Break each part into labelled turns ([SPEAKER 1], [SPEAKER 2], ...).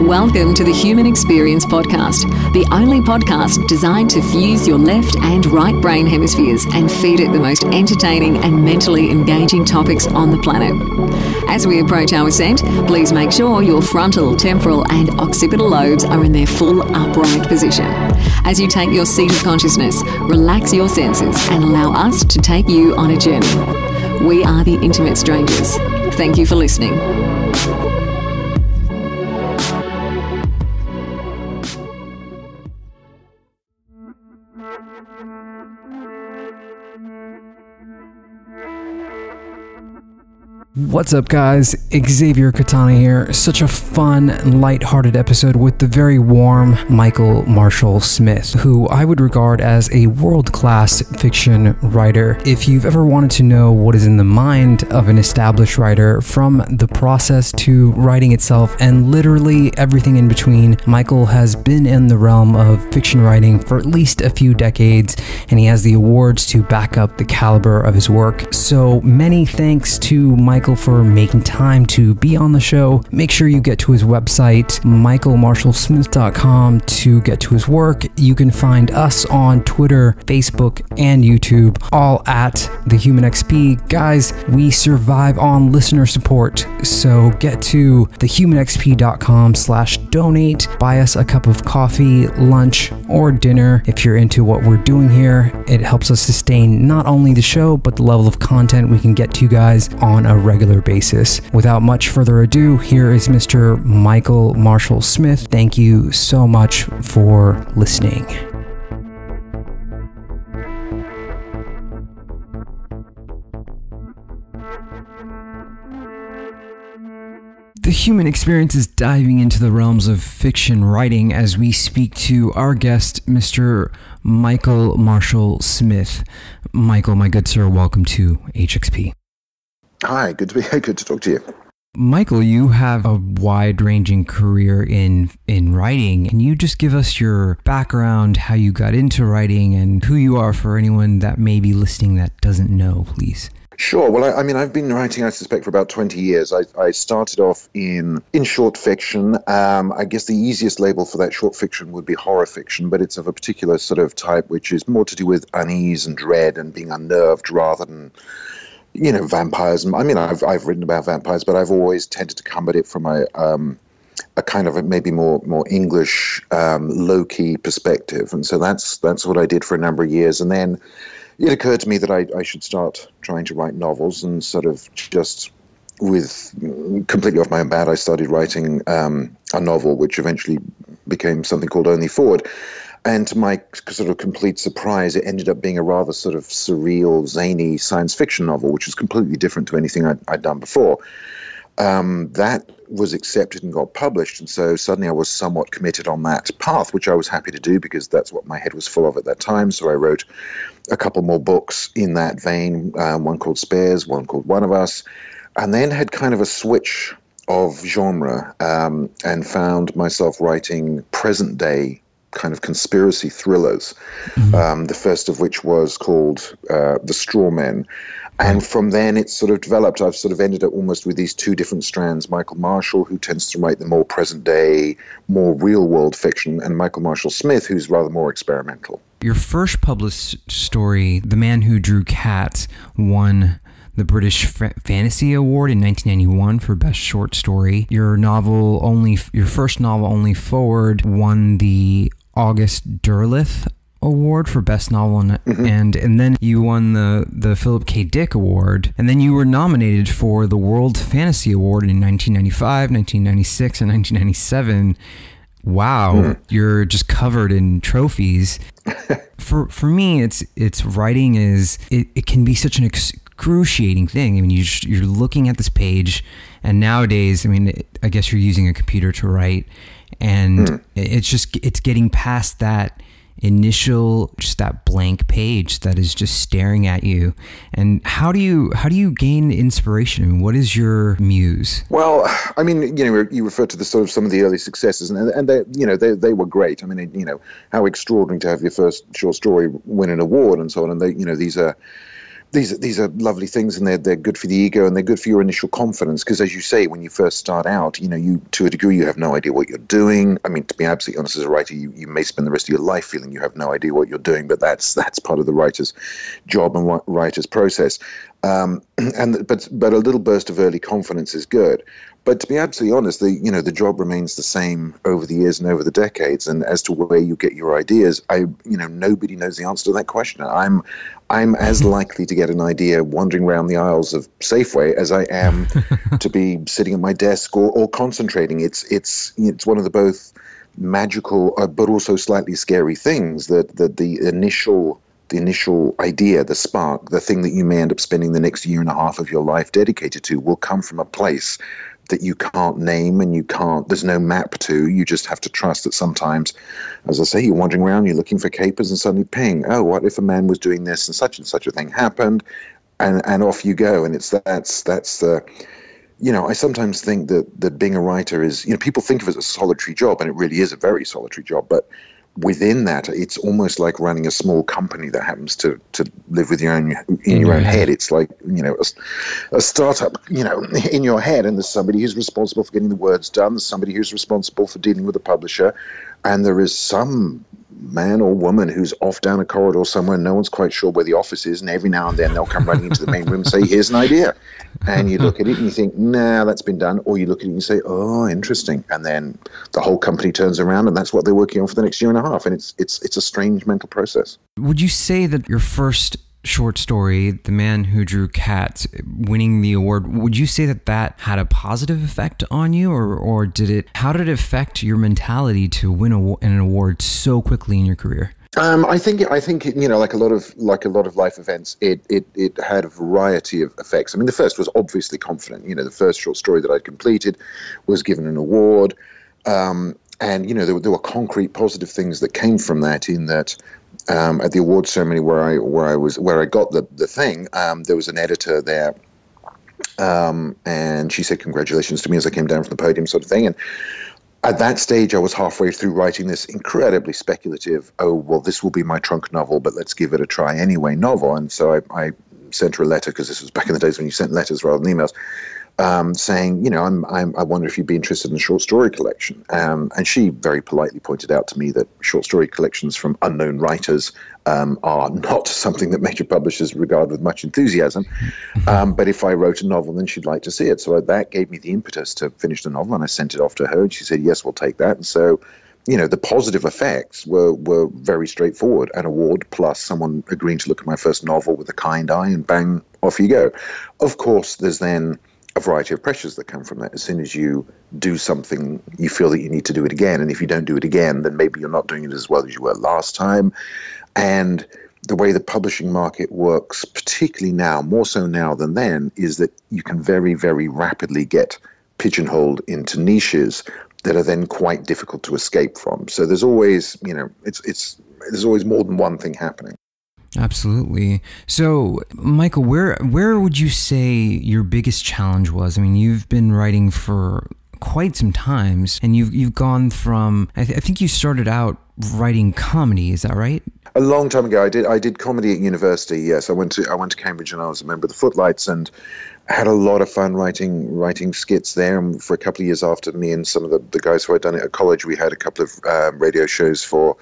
[SPEAKER 1] Welcome to the Human Experience Podcast, the only podcast designed to fuse your left and right brain hemispheres and feed it the most entertaining and mentally engaging topics on the planet. As we approach our ascent, please make sure your frontal, temporal, and occipital lobes are in their full upright position. As you take your seat of consciousness, relax your senses and allow us to take you on a journey. We are the Intimate Strangers. Thank you for listening.
[SPEAKER 2] What's up, guys? Xavier Katana here. Such a fun, light-hearted episode with the very warm Michael Marshall Smith, who I would regard as a world-class fiction writer. If you've ever wanted to know what is in the mind of an established writer, from the process to writing itself, and literally everything in between, Michael has been in the realm of fiction writing for at least a few decades, and he has the awards to back up the caliber of his work. So many thanks to Michael for making time to be on the show. Make sure you get to his website, michaelmarshallsmith.com, to get to his work. You can find us on Twitter, Facebook, and YouTube, all at The Human XP. Guys, we survive on listener support, so get to thehumanxp.com slash donate. Buy us a cup of coffee, lunch, or dinner if you're into what we're doing here. It helps us sustain not only the show, but the level of content we can get to you guys on a regular basis. Without much further ado, here is Mr. Michael Marshall Smith. Thank you so much for listening. The human experience is diving into the realms of fiction writing as we speak to our guest, Mr. Michael Marshall Smith. Michael, my good sir, welcome to HXP.
[SPEAKER 3] Hi, good to be here. good to talk to you.
[SPEAKER 2] Michael, you have a wide-ranging career in in writing. Can you just give us your background, how you got into writing, and who you are for anyone that may be listening that doesn't know, please?
[SPEAKER 3] Sure. Well, I, I, mean, I've been writing, I suspect, for about 20 years. I, I started off in in short fiction. Um, I guess the easiest label for that short fiction would be horror fiction, but it's of a particular sort of type, which is more to do with unease and dread and being unnerved rather than you know, vampires. I mean, I've I've written about vampires, but I've always tended to come at it from a um, a kind of a maybe more more English um, low key perspective, and so that's that's what I did for a number of years, and then it occurred to me that I, I should start trying to write novels and sort of just with completely off my own bat, I started writing um, a novel, which eventually became something called Only Forward. And to my sort of complete surprise, it ended up being a rather sort of surreal, zany science fiction novel, which was completely different to anything I'd, I'd done before. Um, that was accepted and got published, and so suddenly I was somewhat committed on that path, which I was happy to do because that's what my head was full of at that time. So I wrote a couple more books in that vein, um, one called Spares, one called One of Us, and then had kind of a switch of genre um, and found myself writing present day kind of conspiracy thrillers. Mm-hmm. Um, the first of which was called uh, The Straw Men. And from then it sort of developed. I've sort of ended up almost with these two different strands Michael Marshall, who tends to write the more present day, more real world fiction, and Michael Marshall Smith, who's rather more experimental.
[SPEAKER 2] Your first published story, The Man Who Drew Cats, won the British F- Fantasy Award in 1991 for Best Short Story. Your novel, only your first novel, Only Forward, won the August Derleth Award for Best Novel, and, mm-hmm. and and then you won the the Philip K. Dick Award, and then you were nominated for the World Fantasy Award in 1995, 1996, and 1997. Wow, mm. you're just covered in trophies. for for me, it's it's writing is it, it can be such an excruciating thing. I mean, you just, you're looking at this page, and nowadays, I mean, I guess you're using a computer to write and mm. it's just it's getting past that initial just that blank page that is just staring at you. And how do you how do you gain inspiration? I mean, what is your muse?
[SPEAKER 3] Well i mean you know you refer to the sort of some of the early successes and and they you know they, they were great. I mean you know how extraordinary to have your first short story win an award and so on. And they you know these are these these are lovely things and they're they're good for the ego and they're good for your initial confidence. Because as you say when you first start out you know you to a degree you have no idea what you're doing. I mean to be absolutely honest as a writer you, you may spend the rest of your life feeling you have no idea what you're doing but that's that's part of the writer's job and writer's process. Um, and but but a little burst of early confidence is good but to be absolutely honest, the you know the job remains the same over the years and over the decades. And as to where you get your ideas, I you know nobody knows the answer to that question. I'm I'm as likely to get an idea wandering around the aisles of Safeway as I am to be sitting at my desk or, or concentrating. It's it's it's one of the both magical uh, but also slightly scary things that that the initial the initial idea, the spark, the thing that you may end up spending the next year and a half of your life dedicated to will come from a place that you can't name and you can't there's no map to you just have to trust that sometimes as i say you're wandering around you're looking for capers and suddenly ping oh what if a man was doing this and such and such a thing happened and and off you go and it's that's that's the you know, I sometimes think that that being a writer is, you know, people think of it as a solitary job, and it really is a very solitary job. But within that, it's almost like running a small company that happens to, to live with your own in, in your, own head. head. It's like you know a, a, startup, you know, in your head, and there's somebody who's responsible for getting the words done. There's somebody who's responsible for dealing with the publisher, and there is some man or woman who's off down a corridor somewhere. No one's quite sure where the office is, and every now and then they'll come running into the main room and say, "Here's an idea," and you look at it and you think, "Nah, that's been done," or you look at it and you say, "Oh, interesting," and then the whole company turns around and that's what they're working on for the next year and a half, and it's it's it's a strange mental process.
[SPEAKER 2] Would you say that your first short story, The Man Who Drew Cats, winning the award, would you say that that had a positive effect on you, or, or did it, how did it affect your mentality to win a, an award so quickly in your career?
[SPEAKER 3] Um, I think I think you know, like a lot of like a lot of life events, it, it it had a variety of effects. I mean, the first was obviously confident. You know, the first short story that I'd completed was given an award, um, and you know, there, were, there were concrete positive things that came from that. In that, um, at the award ceremony where I where I was where I got the the thing, um, there was an editor there, um, and she said congratulations to me as I came down from the podium, sort of thing. And at that stage, I was halfway through writing this incredibly speculative. Oh well, this will be my trunk novel, but let's give it a try anyway. Novel, and so I, I sent her a letter because this was back in the days when you sent letters rather than emails um, saying, you know, I'm, I'm, i wonder if you'd be interested in a short story collection. Um, and she very politely pointed out to me that short story collections from unknown writers um, are not something that major publishers regard with much enthusiasm. Um, but if I wrote a novel, then she'd like to see it. So that gave me the impetus to finish the novel, and I sent it off to her, and she said, yes, we'll take that. And so you know, the positive effects were, were very straightforward. An award plus someone agreeing to look at my first novel with a kind eye, and bang, off you go. Of course, there's then a variety of pressures that come from that. As soon as you do something, you feel that you need to do it again. And if you don't do it again, then maybe you're not doing it as well as you were last time. And the way the publishing market works, particularly now, more so now than then, is that you can very, very rapidly get pigeonholed into niches that are then quite difficult to escape from. So there's always, you know, it's it's there's always more than one thing happening.
[SPEAKER 2] Absolutely. So, Michael, where where would you say your biggest challenge was? I mean, you've been writing for quite some times, and you've you've gone from. I, th- I think you started out writing comedy. Is that right?
[SPEAKER 3] A long time ago, I did I did comedy at university. Yes, I went to I went to Cambridge, and I was a member of the Footlights, and had a lot of fun writing writing skits there. And for a couple of years after me and some of the, the guys who had done it at college, we had a couple of um, radio shows for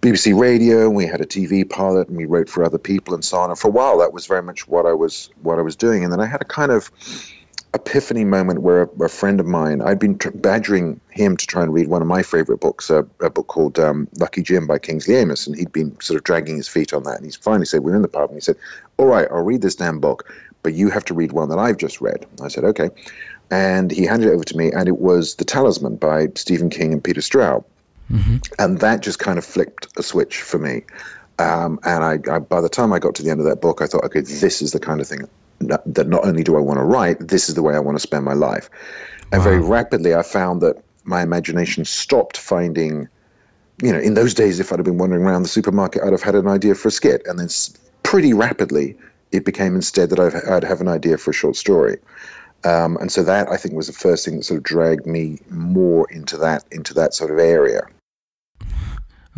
[SPEAKER 3] BBC Radio, and we had a TV pilot, and we wrote for other people and so on. And for a while, that was very much what I was what I was doing. And then I had a kind of epiphany moment where a, a friend of mine, I'd been tr- badgering him to try and read one of my favorite books, a, a book called um, Lucky Jim by Kingsley Amis, and he'd been sort of dragging his feet on that. And he's finally said, "We're in the pub," and he said, "All right, I'll read this damn book." But you have to read one that I've just read. I said, okay. And he handed it over to me, and it was The Talisman by Stephen King and Peter Straub. Mm-hmm. And that just kind of flipped a switch for me. Um, and I, I, by the time I got to the end of that book, I thought, okay, this is the kind of thing that not only do I want to write, this is the way I want to spend my life. And wow. very rapidly, I found that my imagination stopped finding, you know, in those days, if I'd have been wandering around the supermarket, I'd have had an idea for a skit. And then pretty rapidly, it became instead that i would have an idea for a short story. Um, and so that I think was the first thing that sort of dragged me more into that into that sort of area.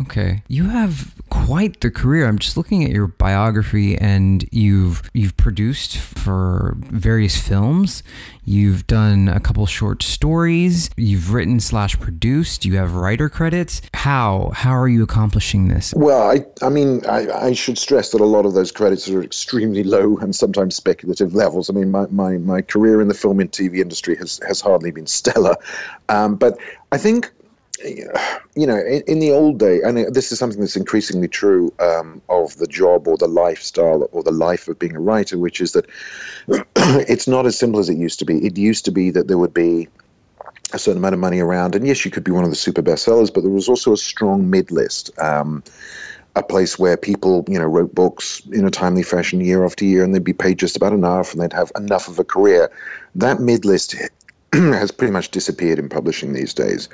[SPEAKER 2] Okay. You have quite the career. I'm just looking at your biography and you've you've produced for various films. You've done a couple short stories. You've written slash produced. You have writer credits. How how are you accomplishing this?
[SPEAKER 3] Well, I I mean I, I should stress that a lot of those credits are extremely low and sometimes speculative levels. I mean my, my, my career in the film and TV industry has, has hardly been stellar. Um, but I think you know, in, in, the old day, and this is something that's increasingly true um, of the job or the lifestyle or the life of being a writer, which is that it's not as simple as it used to be. It used to be that there would be a certain amount of money around, and yes, you could be one of the super bestsellers, but there was also a strong mid list. Um, a place where people, you know, wrote books in a timely fashion year after year, and they'd be paid just about enough, and they'd have enough of a career. That mid list has pretty much disappeared in publishing these days.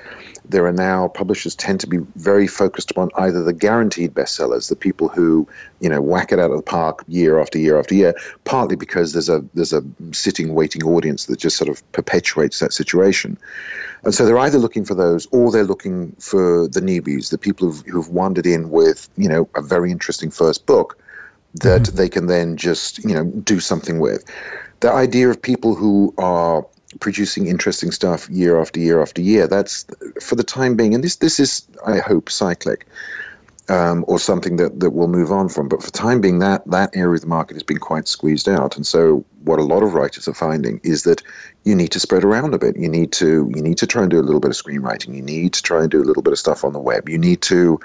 [SPEAKER 3] There are now publishers tend to be very focused upon either the guaranteed bestsellers, the people who you know whack it out of the park year after year after year, partly because there's a there's a sitting waiting audience that just sort of perpetuates that situation, and so they're either looking for those or they're looking for the newbies, the people who've, who've wandered in with you know a very interesting first book that mm-hmm. they can then just you know do something with. The idea of people who are producing interesting stuff year after year after year. That's for the time being, and this this is, I hope, cyclic. Um, or something that, that we'll move on from. But for time being, that that area of the market has been quite squeezed out. And so, what a lot of writers are finding is that you need to spread around a bit. You need to you need to try and do a little bit of screenwriting. You need to try and do a little bit of stuff on the web. You need to.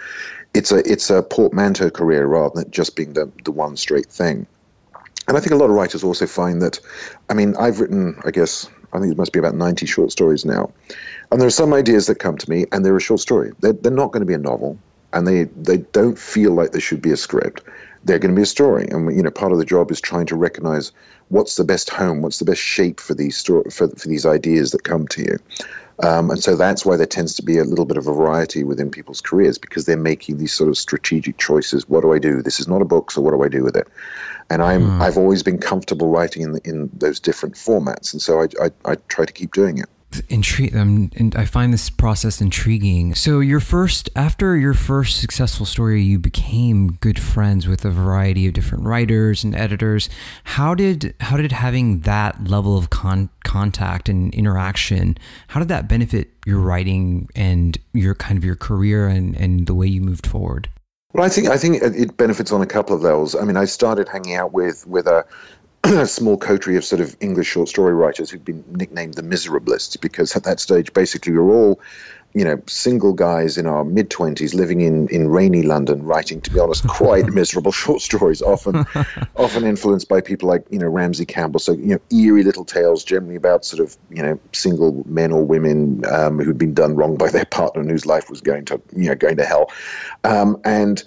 [SPEAKER 3] It's a it's a portmanteau career rather than just being the the one straight thing. And I think a lot of writers also find that. I mean, I've written, I guess, I think it must be about 90 short stories now. And there are some ideas that come to me, and they're a short story. They're, they're not going to be a novel, and they, they don't feel like they should be a script. They're going to be a story. And, you know, part of the job is trying to recognize what's the best home, what's the best shape for these, sto- for, for these ideas that come to you. Um, and so that's why there tends to be a little bit of variety within people's careers because they're making these sort of strategic choices. What do I do? This is not a book, so what do I do with it? and I'm mm. I've always been comfortable writing in the, in those different formats, and so I, I, I try to keep doing it.
[SPEAKER 2] Intrigue, um, and I find this process intriguing. So, your first, after your first successful story, you became good friends with a variety of different writers and editors. How did how did having that level of con- contact and interaction, how did that benefit your writing and your kind of your career and and the way you moved forward?
[SPEAKER 3] Well, I think I think it benefits on a couple of levels. I mean, I started hanging out with with a small coterie of sort of English short story writers who've been nicknamed the Miserablists because at that stage, basically, we were all you know, single guys in our mid 20s living in, in rainy London, writing, to be honest, quite miserable short stories, often often influenced by people like, you know, Ramsey Campbell. So, you know, eerie little tales, generally about sort of, you know, single men or women um, who'd been done wrong by their partner and whose life was going to, you know, going to hell. Um, and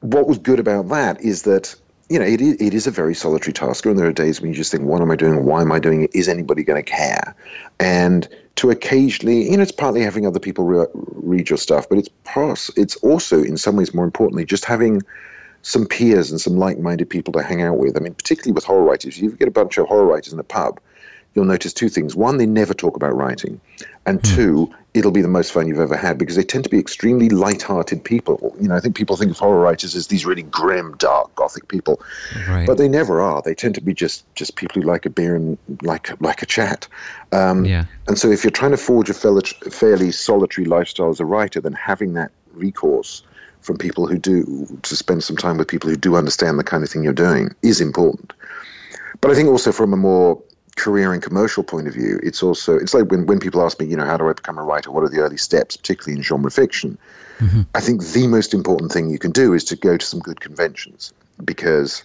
[SPEAKER 3] what was good about that is that you know, it is, it is a very solitary task, and there are days when you just think, "What am I doing? Why am I doing it? Is anybody going to care?" And to occasionally, you know, it's partly having other people re- read your stuff, but it's pros, it's also, in some ways, more importantly, just having some peers and some like-minded people to hang out with. I mean, particularly with horror writers, you get a bunch of horror writers in a pub you'll notice two things. One, they never talk about writing. And mm. two, it'll be the most fun you've ever had because they tend to be extremely light-hearted people. You know, I think people think of horror writers as these really grim, dark, gothic people, right. but they never are. They tend to be just just people who like a beer and like like a chat. Um, yeah. And so, if you're trying to forge a fairly solitary lifestyle as a writer, then having that recourse from people who do to spend some time with people who do understand the kind of thing you're doing is important. But I think also from a more career and commercial point of view, it's also it's like when, when people ask me, you know, how do I become a writer? What are the early steps, particularly in genre fiction? Mm-hmm. I think the most important thing you can do is to go to some good conventions because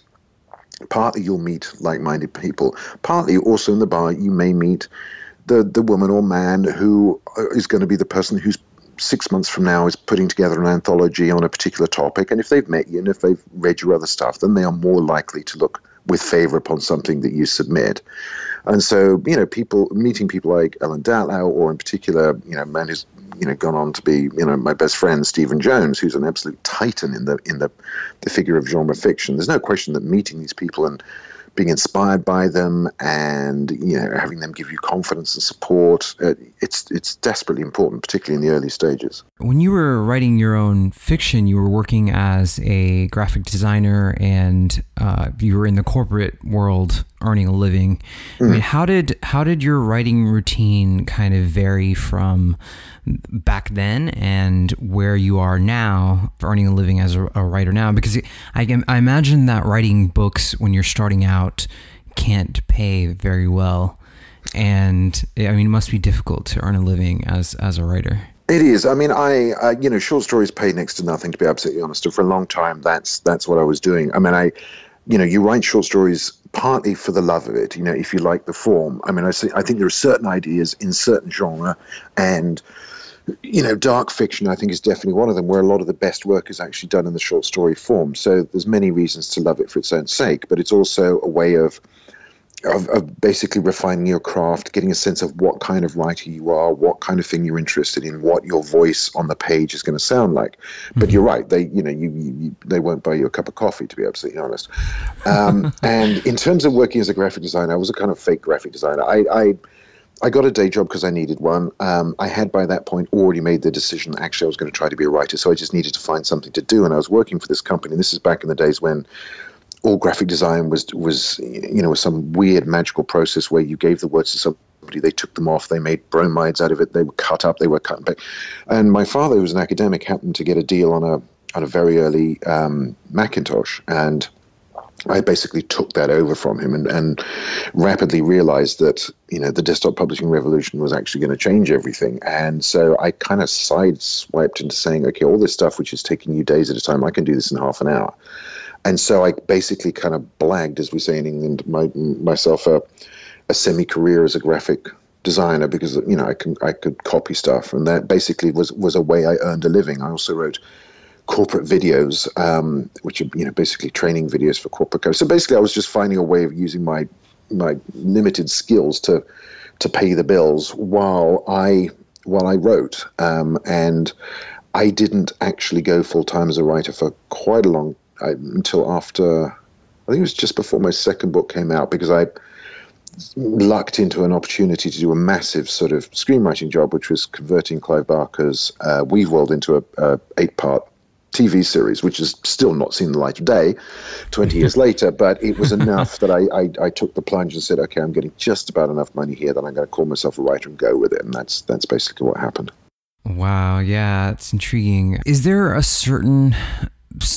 [SPEAKER 3] partly you'll meet like-minded people, partly also in the bar you may meet the the woman or man who uh, going to be the person who's six months from now is putting together an anthology on a particular topic, and if they've met you and if they've read your other stuff, then they are more likely to look with favor upon something that you submit. And so, you know, people meeting people like Ellen Datlow, or in particular, you know, man who's you know gone on to be you know my best friend Stephen Jones, who's an absolute titan in the in the the figure of genre fiction. There's no question that meeting these people and being inspired by them and you know having them give you confidence and support uh, it's it's desperately important particularly in the early stages
[SPEAKER 2] when you were writing your own fiction you were working as a graphic designer and uh, you were in the corporate world earning a living mm. I mean, mm. how did how did your writing routine kind of vary from back then and where you are now earning a living as a, a writer now because I, I imagine that writing books when you're starting out can't pay very well and i mean it must be difficult to earn a living as as a writer
[SPEAKER 3] it is. I mean, I, you know, short stories pay next to nothing, to be absolutely honest. And for a long time, that's that's what I was doing. I mean, I, you know, you write short stories partly for the love of it. You know, if you like the form. I mean, I see, I think there are certain ideas in certain genre, and you know, dark fiction, I think, is definitely one of them, where a lot of the best work is actually done in the short story form. So there's many reasons to love it for its own sake, but it's also a way of, of, of basically refining your craft, getting a sense of what kind of writer you are, what kind of thing you're interested in, what your voice on the page is going to sound like. Mm-hmm. But you're right; they, you know, you, you, they won't buy you a cup of coffee, to be absolutely honest. Um, and in terms of working as a graphic designer, I was a kind of fake graphic designer. I, I I got a day job because I needed one. Um, I had by that point already made the decision that actually I was going to try to be a writer, so I just needed to find something to do. And I was working for this company. And this is back in the days when all graphic design was was you know some weird magical process where you gave the words to somebody, they took them off, they made bromides out of it, they were cut up, they were cut back. And my father, who was an academic, happened to get a deal on a on a very early um, Macintosh and I basically took that over from him and, and rapidly realized that you know the desktop publishing revolution was actually going to change everything. And so I kind of sideswiped into saying, okay, all this stuff which is taking you days at a time, I can do this in half an hour. And so I basically kind of blagged, as we say in England, my, myself a, a semi career as a graphic designer because you know I can I could copy stuff, and that basically was was a way I earned a living. I also wrote corporate videos, um, which are you know basically training videos for corporate guys. So basically, I was just finding a way of using my my limited skills to to pay the bills while I while I wrote, um, and I didn't actually go full time as a writer for quite a long I, until after I think it was just before my second book came out because I lucked into an opportunity to do a massive sort of screenwriting job, which was converting Clive Barker's uh, Weaveworld into a, a eight part TV series, which has still not seen the light of day 20 years later. But it was enough that I, I, I, took the plunge and said, okay, I'm getting just about enough money here that I'm going to call myself a writer and go with it. And that's, that's basically what happened.
[SPEAKER 2] Wow. Yeah, it's intriguing. Is there a certain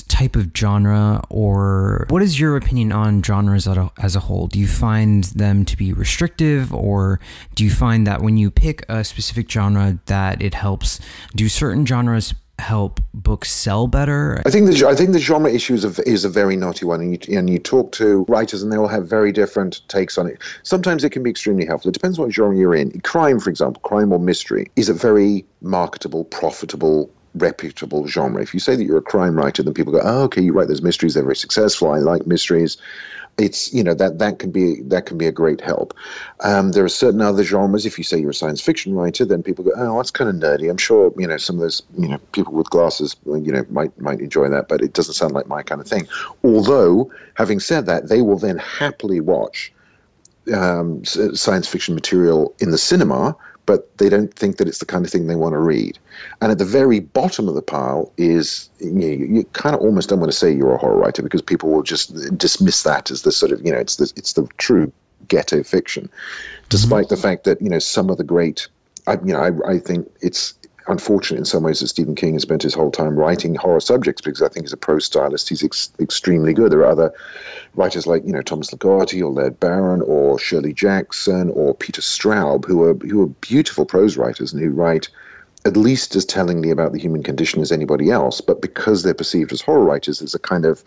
[SPEAKER 2] type of genre or what is your opinion on genres as a whole do you find them to be restrictive or do you find that when you pick a specific genre that it helps do certain genres help books sell better?
[SPEAKER 3] I think the I think the genre issue is a, is a very naughty one, and you, and you talk to writers, and they all have very different takes on it. Sometimes it can be extremely helpful. It depends what genre you're in. Crime, for example, crime or mystery, is a very marketable, profitable reputable genre. If you say that you're a crime writer, then people go, "Oh, okay, you write those mysteries. They're very successful. I like mysteries." It's you know that that can be that can be a great help. Um, there are certain other genres. If you say you're a science fiction writer, then people go, "Oh, that's kind of nerdy." I'm sure you know some of those you know people with glasses you know might might enjoy that, but it doesn't sound like my kind of thing. Although, having said that, they will then happily watch um, science fiction material in the cinema but they don't think that it's the kind of thing they want to read. And at the very bottom of the pile is you, know, you kind of almost don't want to say you're a horror writer because people will just dismiss that as the sort of you know it's the it's the true ghetto fiction, despite mm-hmm. the fact that you know some of the great. I, you know, I, I think it's unfortunate in some ways that Stephen King has spent his whole time writing horror subjects because I think he's a prose stylist. He's ex- extremely good. There are other writers like you know Thomas Ligotti or Laird Barron or Shirley Jackson or Peter Straub who are who are beautiful prose writers and who write at least as tellingly about the human condition as anybody else. But because they're perceived as horror writers, there's a kind of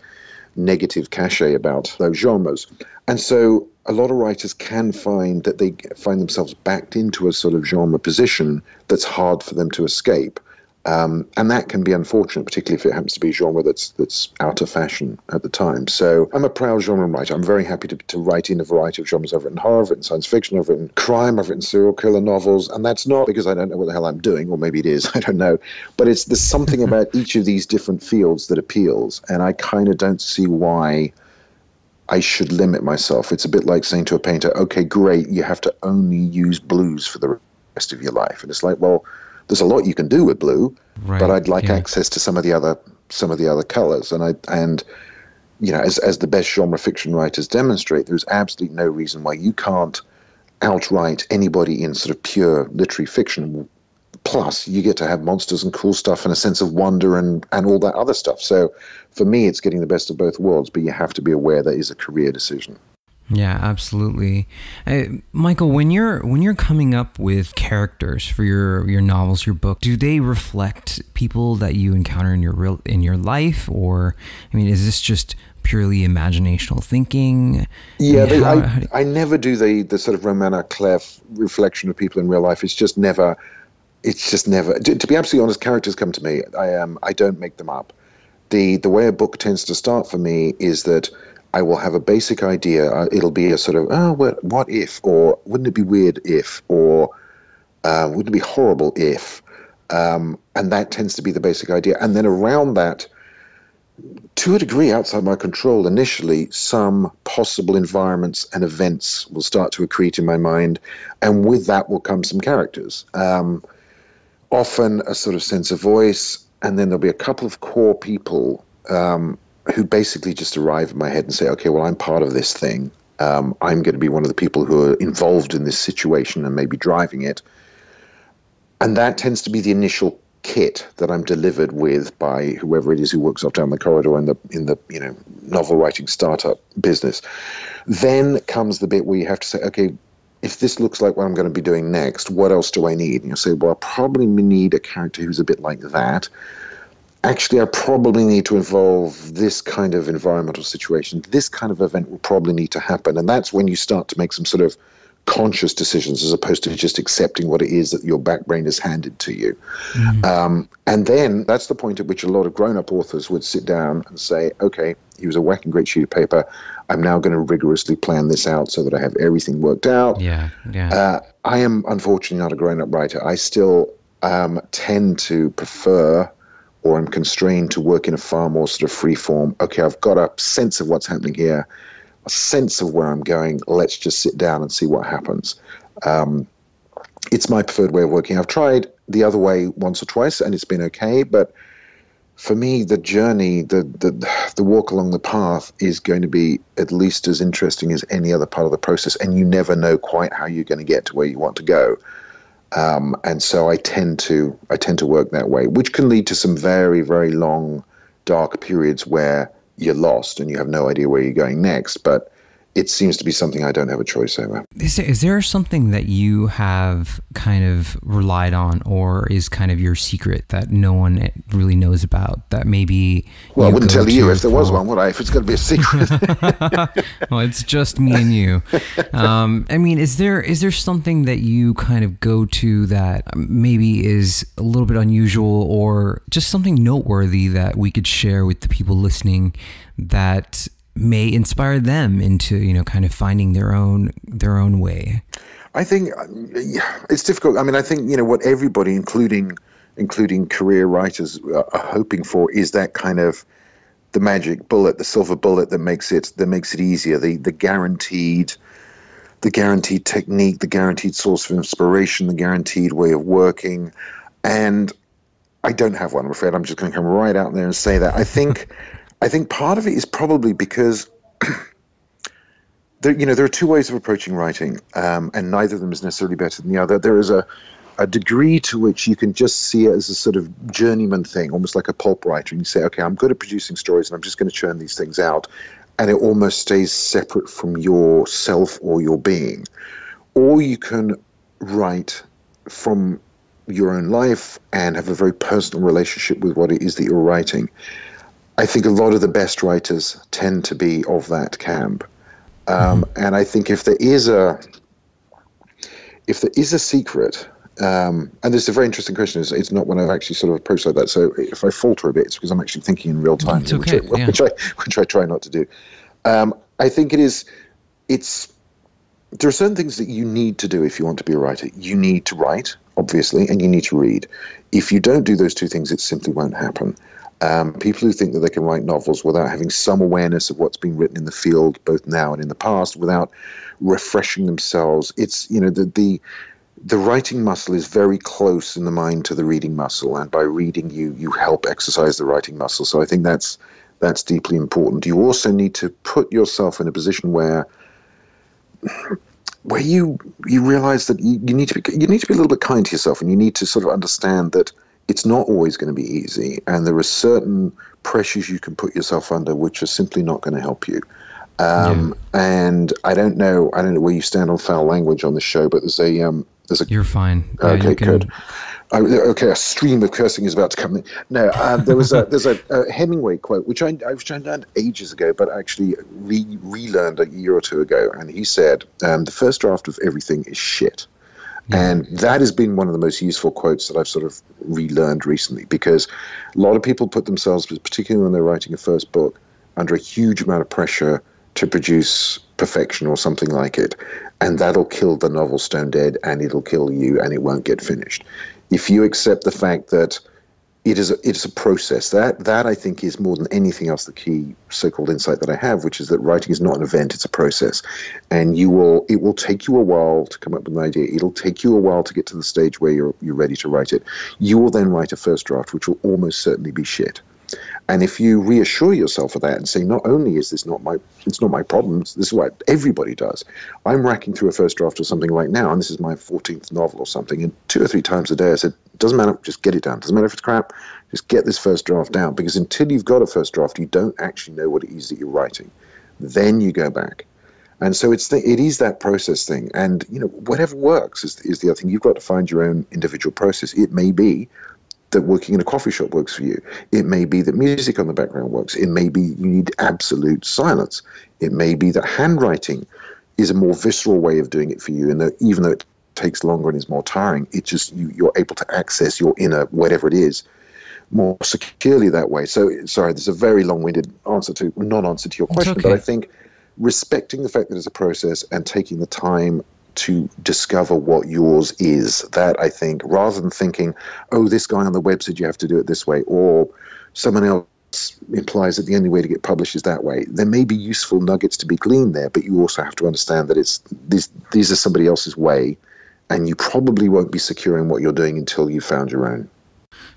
[SPEAKER 3] negative cachet about those genres. And so a lot of writers can find that they find themselves backed into a sort of genre position that's hard for them to escape. Um, and that can be unfortunate, particularly if it happens to be a genre that's that's out of fashion at the time. So I'm a proud genre writer. I'm very happy to, to write in a variety of genres. I've written horror, I've written science fiction, I've written crime, I've written serial killer novels, and that's not because I don't know what the hell I'm doing, or maybe it is, I don't know. But it's there's something about each of these different fields that appeals, and I kind of don't see why I should limit myself. It's a bit like saying to a painter, okay, great, you have to only use blues for the rest of your life. And it's like, well, there's a lot you can do with blue, right. but I'd like yeah. access to some of the other some of the other colors. And I and you know, as as the best genre fiction writers demonstrate, there's absolutely no reason why you can't outwrite anybody in sort of pure literary fiction. Plus, you get to have monsters and cool stuff and a sense of wonder and, and all that other stuff. So, for me, it's getting the best of both worlds, but you have to be aware that is a career decision.
[SPEAKER 2] Yeah, absolutely. Uh, Michael, when you're when you're coming up with characters for your your novels, your book, do they reflect people that you encounter in your real in your life or I mean, is this just purely imaginational thinking?
[SPEAKER 3] Yeah, I, mean, how, I, how I, never do the the sort of roman à clef reflection of people in real life. It's just never it's just never to, to be absolutely honest, characters come to me. I am um, I don't make them up. The the way a book tends to start for me is that I will have a basic idea. Uh, it'll be a sort of, oh, what, what if? Or wouldn't it be weird if? Or uh, wouldn't it be horrible if? Um, and that tends to be the basic idea. And then around that, to a degree outside my control, initially, some possible environments and events will start to accrete in my mind. And with that will come some characters. Um, often a sort of sense of voice, and then there'll be a couple of core people um, who basically just arrive in my head and say, okay, well, I'm part of this thing. Um, I'm going to be one of the people who are involved in this situation and maybe driving it. And that tends to be the initial kit that I'm delivered with by whoever it is who works off down the corridor in the in the you know novel writing startup business. Then comes the bit where you have to say, okay, if this looks like what I'm going to be doing next, what else do I need? And you say, well, I probably need a character who's a bit like that actually, I probably need to involve this kind of environmental situation. This kind of event will probably need to happen. And that's when you start to make some sort of conscious decisions as opposed to just accepting what it is that your back brain has handed to you. Mm-hmm. Um, and then that's the point at which a lot of grown up authors would sit down and say, okay, he was a whacking great sheet of paper. I'm now going to rigorously plan this out so that I have everything worked out.
[SPEAKER 2] Yeah, yeah. Uh,
[SPEAKER 3] I am unfortunately not a grown up writer. I still um, tend to prefer or I'm constrained to work in a far more sort of free form. Okay, I've got a sense of what's happening here, a sense of where I'm going. Let's just sit down and see what happens. Um, it's my preferred way of working. I've tried the other way once or twice, and it's been okay. But for me, the journey, the the the walk along the path, is going to be at least as interesting as any other part of the process. And you never know quite how you're going to get to where you want to go. Um, and so I tend to I tend to work that way, which can lead to some very very long, dark periods where you're lost and you have no idea where you're going next. But it seems to be something I don't have a choice over.
[SPEAKER 2] Is there, is there something that you have kind of relied on, or is kind of your secret that no one really knows about? That maybe
[SPEAKER 3] well, I wouldn't tell you if there was one, would I? If it's going to be a secret.
[SPEAKER 2] well, it's just me and you. Um, I mean, is there is there something that you kind of go to that maybe is a little bit unusual, or just something noteworthy that we could share with the people listening? That may inspire them into you know kind of finding their own their own way.
[SPEAKER 3] I think uh, it's difficult. I mean i think you know what everybody including including career writers uh, are hoping for is that kind of the magic bullet the silver bullet that makes it that makes it easier the the guaranteed the guaranteed technique the guaranteed source of inspiration the guaranteed way of working. And i don't have one i'm afraid. I'm just going to come right out there and say that. I think I think part of it is probably because there, you know, there are two ways of approaching writing, um, and neither of them is necessarily better than the other. There is a a degree to which you can just see it as a sort of journeyman thing, almost like a pulp writer, and you say, okay, I'm good at producing stories, and I'm just going to churn these things out, and it almost stays separate from yourself or your being. Or you can write from your own life and have a very personal relationship with what it is that you're writing. I think a lot of the best writers tend to be of that camp. Um, mm-hmm. And I think if there is a if there is a secret, um, and this is a very interesting question. It's, it's, not one I've actually sort of approached like that. So if I falter a bit, it's because I'm actually thinking in real time,
[SPEAKER 2] okay. which, I,
[SPEAKER 3] yeah. which, I, which I try not to do. Um, I think it is. It's there are certain things that you need to do if you want to be a writer. You need to write, obviously, and you need to read. If you don't do those two things, it simply won't happen. Um, people who think that they can write novels without having some awareness of what's been written in the field, both now and in the past, without refreshing themselves. It's you know the the the writing muscle is very close in the mind to the reading muscle, and by reading, you you help exercise the writing muscle. So I think that's that's deeply important. You also need to put yourself in a position where where you you realize that you, you need to be you need to be a little bit kind to yourself, and you need to sort of understand that it's not always going to be easy, and there are certain pressures you can put yourself under which are simply not going to help you. Um, yeah. And I don't know, I don't know where you stand on foul language on the show, but there's a um, there's a.
[SPEAKER 2] You're fine.
[SPEAKER 3] Okay, you good. okay, a stream of cursing is about to come in. No, um, there was a there's a, a, Hemingway quote which I I learned ages ago, but actually re relearned a year or two ago, and he said, um, "The first draft of everything is shit." Yeah. And that has been one of the most useful quotes that I've sort of relearned recently because a lot of people put themselves, particularly when they're writing a first book, under a huge amount of pressure to produce perfection or something like it. And that'll kill the novel stone dead and it'll kill you and it won't get finished. If you accept the fact that it is a, it is a process. That that I think is more than anything else the key so-called insight that I have, which is that writing is not an event; it's a process, and you will it will take you a while to come up with an idea. It'll take you a while to get to the stage where you're you're ready to write it. You will then write a first draft, which will almost certainly be shit. And if you reassure yourself of that and say, not only is this not my, it's not my problems, this is what everybody does. I'm racking through a first draft or something right now, and this is my 14th novel or something. And two or three times a day, I said, doesn't matter, just get it down. Doesn't matter if it's crap, just get this first draft down. Because until you've got a first draft, you don't actually know what it is that you're writing. Then you go back. And so it's the, it is that process thing, and you know whatever works is, is the other thing. You've got to find your own individual process. It may be that working in a coffee shop works for you. It may be that music on the background works. It may be you need absolute silence. It may be that handwriting is a more visceral way of doing it for you, and that even though it takes longer and is more tiring, it just you, you're able to access your inner whatever it is more securely that way. So sorry, there's a very long-winded answer to non-answer to your question, okay. but I think respecting the fact that it's a process and taking the time to discover what yours is. That I think, rather than thinking, oh, this guy on the web said you have to do it this way, or someone else implies that the only way to get published is that way. There may be useful nuggets to be gleaned there, but you also have to understand that it's these these are somebody else's way, and you probably won't be secure in what you're doing until you've found your own.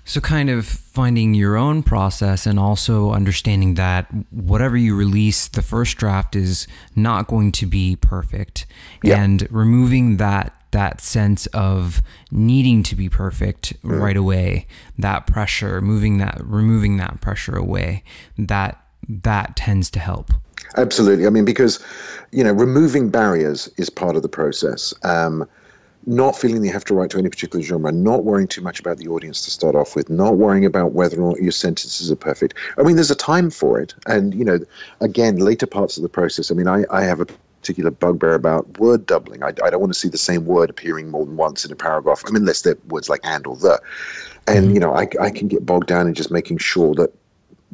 [SPEAKER 2] So, kind of finding your own process and also understanding that whatever you release, the first draft is not going to be perfect, yeah. and removing that that sense of needing to be perfect mm. right away, that pressure, moving that, removing that pressure away, that that tends to help.
[SPEAKER 3] Absolutely. I mean, because you know, removing barriers is part of the process. Um, not feeling you have to write to any particular genre, not worrying too much about the audience to start off with, not worrying about whether or not your sentences are perfect. I mean, there's a time for it. And, you know, again, later parts of the process, I mean, I, I have a particular bugbear about word doubling. I, I don't want to see the same word appearing more than once in a paragraph, I mean, unless they're words like and or the. And, mm-hmm. you know, I, I can get bogged down in just making sure that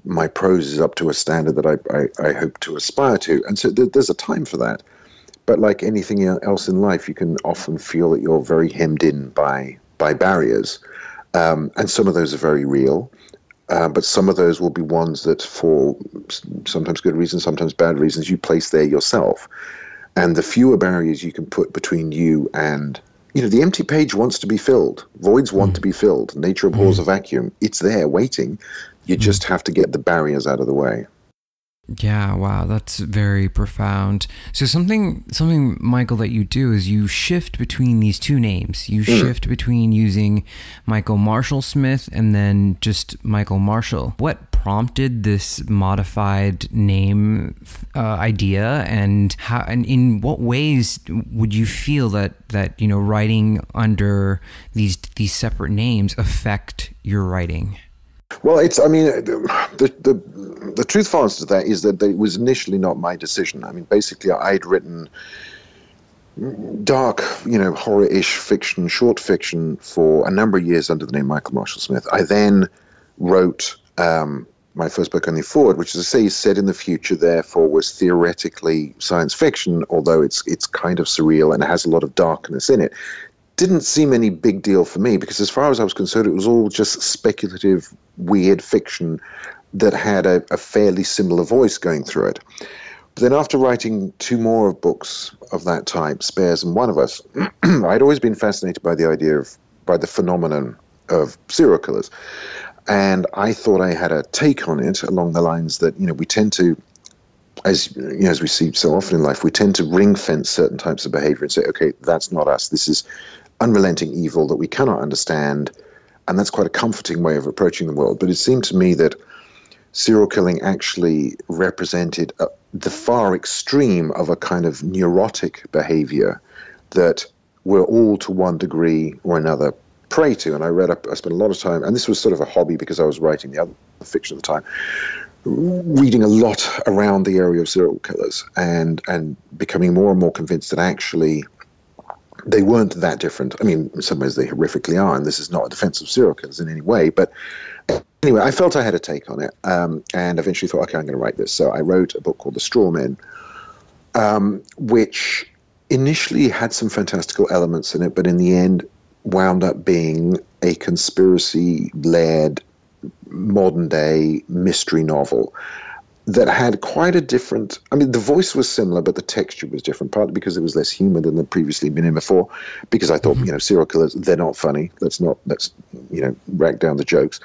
[SPEAKER 3] my prose is up to a standard that I, I, I hope to aspire to. And so th- there's a time for that. But like anything else in life, you can often feel that you're very hemmed in by by barriers, um, and some of those are very real. Uh, but some of those will be ones that, for sometimes good reasons, sometimes bad reasons, you place there yourself. And the fewer barriers you can put between you and, you know, the empty page wants to be filled. Voids want mm. to be filled. Nature abhors mm. a vacuum. It's there waiting. You mm. just have to get the barriers out of the way.
[SPEAKER 2] Yeah, wow, that's very profound. So something something Michael that you do is you shift between these two names. You mm. shift between using Michael Marshall Smith and then just Michael Marshall. What prompted this modified name uh, idea and how and in what ways would you feel that that you know writing under these these separate names affect your writing?
[SPEAKER 3] Well, it's. I mean, the the the truthful answer to that is that it was initially not my decision. I mean, basically, I'd written dark, you know, horror-ish fiction, short fiction for a number of years under the name Michael Marshall Smith. I then wrote um, my first book, Only Forward, which, as I say, is set in the future. Therefore, was theoretically science fiction, although it's it's kind of surreal and has a lot of darkness in it didn't seem any big deal for me because, as far as I was concerned, it was all just speculative, weird fiction that had a, a fairly similar voice going through it. But then, after writing two more books of that type, Spares and One of Us, I'd always been fascinated by the idea of, by the phenomenon of serial killers. And I thought I had a take on it along the lines that, you know, we tend to as you know, as we see so often in life, we tend to ring fence certain types of behavior and say, okay, that's not us. This is unrelenting evil that we cannot understand. And that's quite a comforting way of approaching the world. But it seemed to me that serial killing actually represented a, the far extreme of a kind of neurotic behavior that we're all to one degree or another prey to. And I read up, I spent a lot of time, and this was sort of a hobby because I was writing the other fiction at the time, reading a lot around the area of serial killers and and becoming more and more convinced that actually they weren't that different. I mean, in some ways they horrifically are, and this is not a defense of serial killers in any way. But anyway, I felt I had a take on it, um, and eventually thought, okay, I'm going to write this. So I wrote a book called The Straw Men, um, which initially had some fantastical elements in it, but in the end wound up being a conspiracy-led modern day mystery novel that had quite a different I mean the voice was similar but the texture was different partly because it was less humor than had previously been in before because I thought mm-hmm. you know serial killers they're not funny let's not let's you know rack down the jokes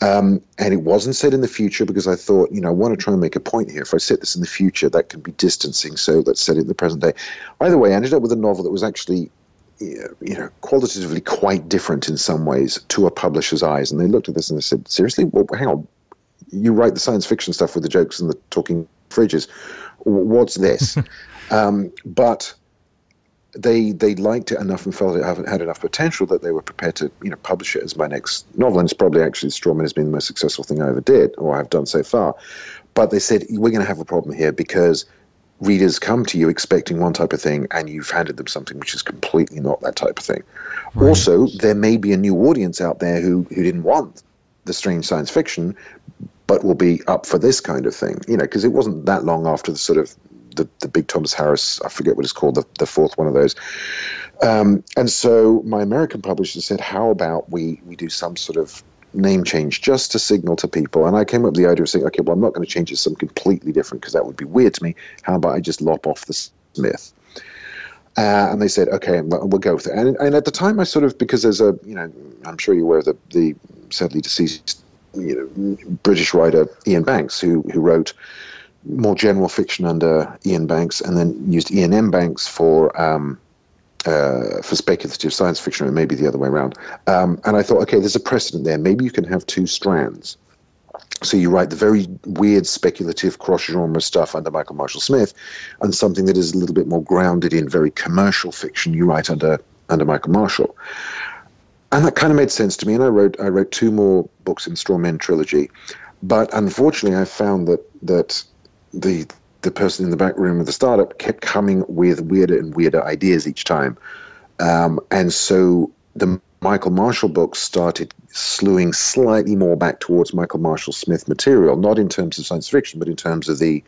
[SPEAKER 3] um, and it wasn't set in the future because I thought, you know, I want to try and make a point here. If I set this in the future, that can be distancing. So let's set it in the present day. Either way, I ended up with a novel that was actually you know, qualitatively quite different in some ways to a publisher's eyes. And they looked at this and they said, seriously, well, hang on, you write the science fiction stuff with the jokes and the talking fridges. What's this? um, but they they liked it enough and felt it had enough potential that they were prepared to you know publish it as my next novel. And it's probably actually Straw Men has been the most successful thing I ever did or I've done so far. But they said we're going to have a problem here because readers come to you expecting one type of thing and you've handed them something which is completely not that type of thing. Right. Also, there may be a new audience out there who, who didn't want the strange science fiction, but will be up for this kind of thing. You know, because it wasn't that long after the sort of the, the big Thomas Harris, I forget what it's called, the, the fourth one of those. Um, and so my American publisher said, how about we, we do some sort of name change just to signal to people. And I came up with the idea of saying, okay, well, I'm not going to change it to something completely different because that would be weird to me. How about I just lop off the Smith? Uh, and they said, okay, we'll, we'll go with it. And, and, at the time, I sort of, because there's a, you know, I'm sure you're aware of the, the sadly deceased, you know, British writer Iain Banks, who, who wrote more general fiction under Iain Banks and then used Iain M. Banks for um, uh, for speculative science fiction, or maybe the other way around. Um, and I thought, okay, there's a precedent there. Maybe you can have two strands. So you write the very weird, speculative cross-genre stuff under Michael Marshall Smith, and something that is a little bit more grounded in very commercial fiction you write under under Michael Marshall. And that kind of made sense to me. And I wrote I wrote two more books in Straw Men trilogy, but unfortunately, I found that that the the person in the back room of the startup kept coming with weirder and weirder ideas each time. Um, and so the Michael Marshall books started slewing slightly more back towards Michael Marshall Smith material, not in terms of science fiction, but in terms of the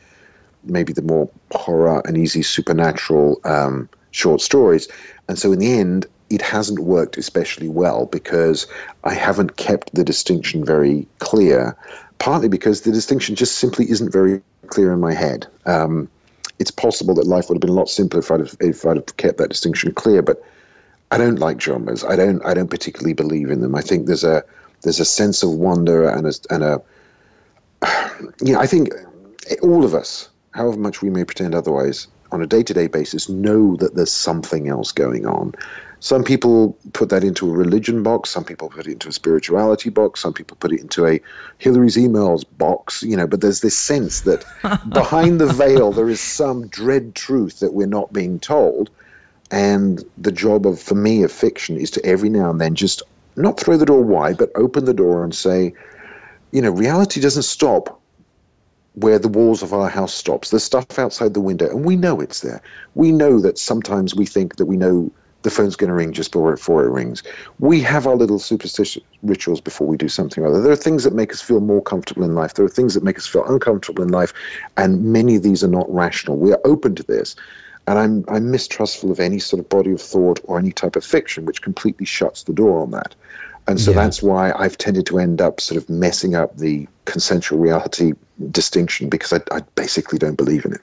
[SPEAKER 3] maybe the more horror and easy supernatural um, short stories. And so in the end, it hasn't worked especially well because I haven't kept the distinction very clear, partly because the distinction just simply isn't very clear in my head. Um, it's possible that life would have been a lot simpler if I'd have, if I'd have kept that distinction clear. But I don't like genres. I don't. I don't particularly believe in them. I think there's a there's a sense of wonder and a and a. Know, I think all of us, however much we may pretend otherwise, on a day to day basis, know that there's something else going on. Some people put that into a religion box. Some people put it into a spirituality box. Some people put it into a Hillary's emails box. You know, but there's this sense that behind the veil there is some dread truth that we're not being told. And the job of, for me, of fiction is to every now and then just not throw the door wide, but open the door and say, you know, reality doesn't stop where the walls of our house stops. There's stuff outside the window, and we know it's there. We know that sometimes we think that we know the phone's going to ring just before it rings. We have our little superstitious rituals before we do something or other. There are things that make us feel more comfortable in life. There are things that make us feel uncomfortable in life, and many of these are not rational. We are open to this. And I'm, I'm mistrustful of any sort of body of thought or any type of fiction which completely shuts the door on that. And so yeah. that's why I've tended to end up sort of messing up the consensual reality distinction because I, I basically don't believe in it.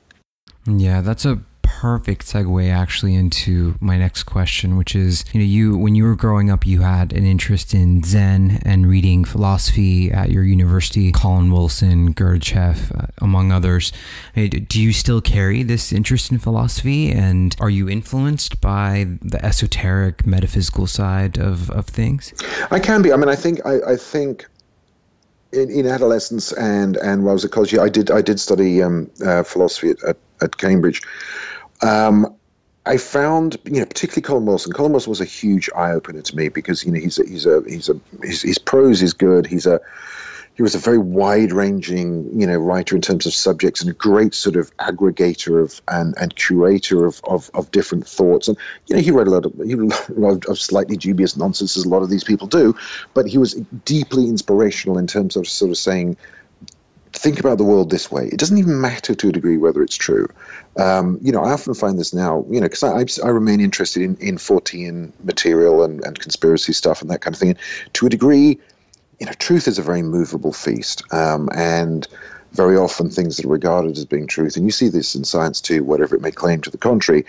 [SPEAKER 2] Yeah, that's a perfect segue actually into my next question, which is you know, you when you were growing up, you had an interest in Zen and reading philosophy at your university, Colin Wilson, Gurdjieff, uh, among others. Do you still carry this interest in philosophy, and are you influenced by the esoteric, metaphysical side of, of things?
[SPEAKER 3] I can be. I mean, I think I, I think in, in adolescence and and while I was at college, I did I did study um, uh, philosophy at, at, at Cambridge, um, I found, you know, particularly Colin Wilson. Colin Wilson was a huge eye opener to me because you know he's a, he's a he's a his, his prose is good. He's a he was a very wide ranging, you know, writer in terms of subjects and a great sort of aggregator of and, and curator of, of, of different thoughts. And you know, he wrote a lot of he wrote of slightly dubious nonsense as a lot of these people do, but he was deeply inspirational in terms of sort of saying think about the world this way. It doesn't even matter to a degree whether it's true. Um, you know, I often find this now, you know, because I, I, remain interested in, in Fortean material and, and conspiracy stuff and that kind of thing. And to a degree, you know, truth is a very movable feast. Um, and very often things that are regarded as being truth, and you see this in science too, whatever it may claim to the contrary,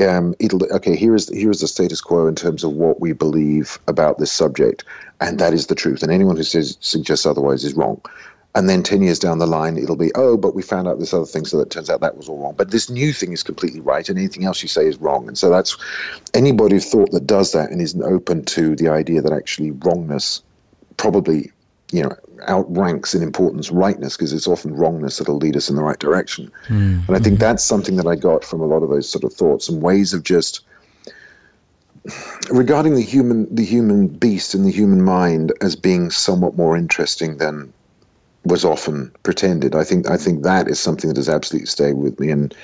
[SPEAKER 3] um, it'll okay. Here is here is the status quo in terms of what we believe about this subject, and that is the truth. And anyone who says suggests otherwise is wrong and then 10 years down the line it'll be oh but we found out this other thing so that turns out that was all wrong. But this new thing is completely right and anything else you say is wrong. And so that's anybody of thought that does that and isn't open to the idea that actually wrongness probably you know outranks in importance rightness because it's often wrongness that'll lead us in the right direction. Mm-hmm. and i think that's something that i got from a lot of those sort of thoughts and ways of just regarding the human the human beast and the human mind as being somewhat more interesting than was often pretended. I think I think that is something that has absolutely stayed with me. And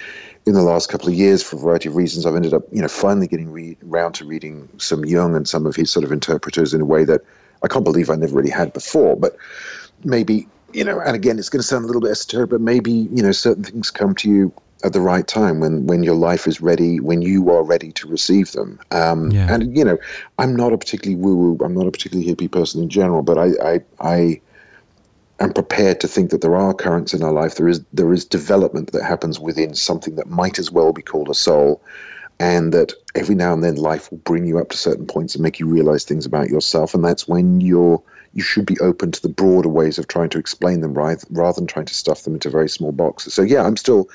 [SPEAKER 3] in the last couple of years, for a variety of reasons, I've ended up, you know, finally getting re- around to reading some Jung and some of his sort of interpreters in a way that I can't believe I never really had before. But maybe, you know, and again, it's going to sound a little bit esoteric, but maybe, you know, certain things come to you at the right time when when your life is ready when you are ready to receive them um, yeah. and you know i'm not a particularly woo woo i'm not a particularly hippie person in general but i i, I am prepared to think that there are currents in our life. There is there is development that happens within something that might as well be called a soul, and that every now and then life will bring you up to certain points and make you realize things about yourself. And that's when you're you should be open to the broader ways of trying to explain them, right, rather than trying to stuff them into very small boxes. So yeah, I'm still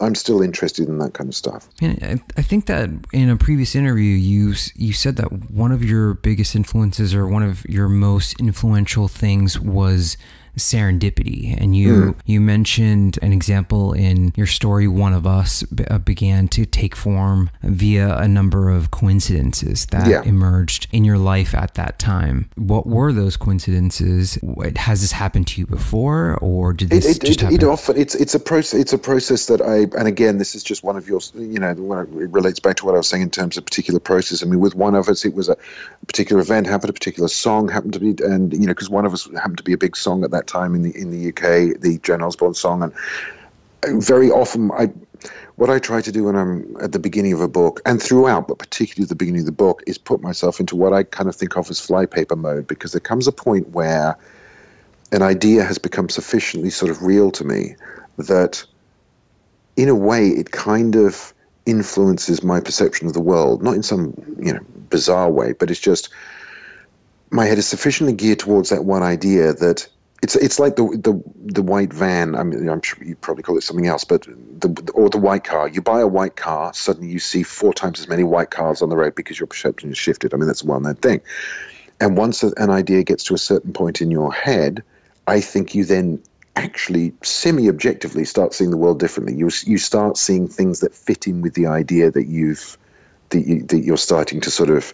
[SPEAKER 3] I'm still interested in that kind of stuff.
[SPEAKER 2] And I think that in a previous interview, you you said that one of your biggest influences or one of your most influential things was serendipity and you mm. you mentioned an example in your story one of us uh, began to take form via a number of coincidences that yeah. emerged in your life at that time what were those coincidences has this happened to you before or did this
[SPEAKER 3] it,
[SPEAKER 2] it, just
[SPEAKER 3] happen? It often it's it's a process it's a process that I and again this is just one of your you know it relates back to what I was saying in terms of particular process I mean with one of us it was a particular event happened a particular song happened to be and you know because one of us happened to be a big song at that time in the in the UK, the Joan Osborne song, and very often I. What I try to do when I'm at the beginning of a book and throughout, but particularly at the beginning of the book, is put myself into what I kind of think of as flypaper mode because there comes a point where an idea has become sufficiently sort of real to me that in a way it kind of influences my perception of the world not in some you know bizarre way but it's just my head is sufficiently geared towards that one idea that it's it's like the the the white van. I mean, I'm sure you probably call it something else, but the or the white car. You buy a white car, suddenly you see four times as many white cars on the road because your perception has shifted. I mean, that's a well-known thing. And once an idea gets to a certain point in your head, I think you then actually semi-objectively start seeing the world differently. You you start seeing things that fit in with the idea that you've that, you, that you're starting to sort of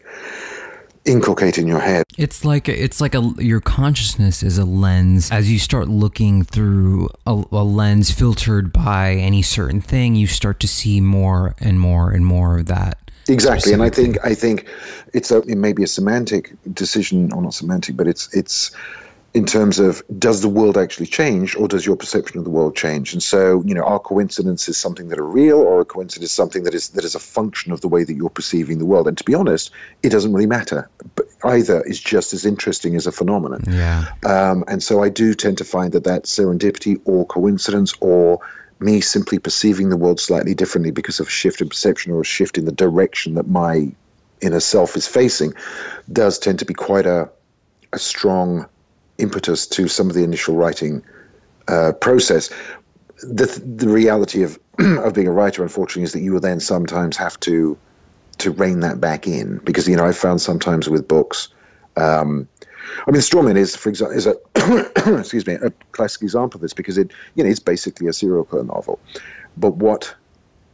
[SPEAKER 3] inculcate in your head.
[SPEAKER 2] It's like it's like a your consciousness is a lens. As you start looking through a, a, lens filtered by any certain thing, you start to see more and more and more of that.
[SPEAKER 3] Exactly, and I think thing. I think it's a it may be a semantic decision or not semantic, but it's it's in terms of does the world actually change or does your perception of the world change? And so, you know, are coincidences something that are real or a coincidence is something that is that is a function of the way that you're perceiving the world? And to be honest, it doesn't really matter. But either is just as interesting as a phenomenon.
[SPEAKER 2] Yeah.
[SPEAKER 3] Um, and so I do tend to find that that serendipity or coincidence or me simply perceiving the world slightly differently because of a shift in perception or a shift in the direction that my inner self is facing does tend to be quite a, a strong impetus to some of the initial writing uh, process. The, the reality of of being a writer, unfortunately, is that you will then sometimes have to to rein that back in because you know I found sometimes with books. Um, I mean, Straw Men is, for example, is a excuse me a classic example of this because it you know it's basically a serial killer novel, but what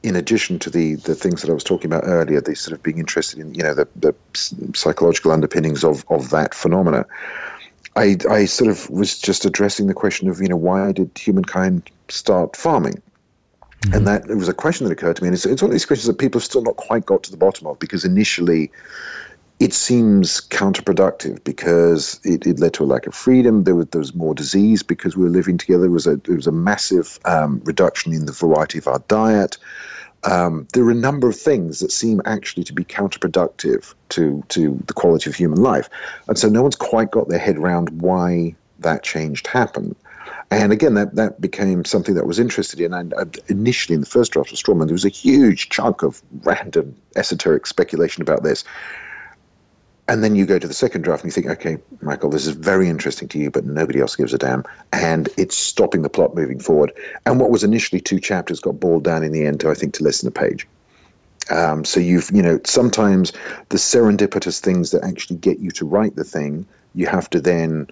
[SPEAKER 3] in addition to the the things that I was talking about earlier, the sort of being interested in you know the the psychological underpinnings of of that phenomena. I, I sort of was just addressing the question of, you know, why did humankind start farming? Mm-hmm. And that it was a question that occurred to me. And it's, it's one of these questions that people have still not quite got to the bottom of because initially it seems counterproductive because it, it led to a lack of freedom. There was, there was more disease because we were living together. There was a, there was a massive um, reduction in the variety of our diet. Um, there are a number of things that seem actually to be counterproductive to to the quality of human life, and so no one's quite got their head around why that change happened. And again, that, that became something that was interested in. And uh, initially, in the first draft of Straw Men, there was a huge chunk of random esoteric speculation about this. And then you go to the second draft and you think, okay, Michael, this is very interesting to you, but nobody else gives a damn. And it's stopping the plot moving forward. And what was initially two chapters got boiled down in the end to, I think, to less than a page. Um, so you've, you know, sometimes the serendipitous things that actually get you to write the thing, you have to then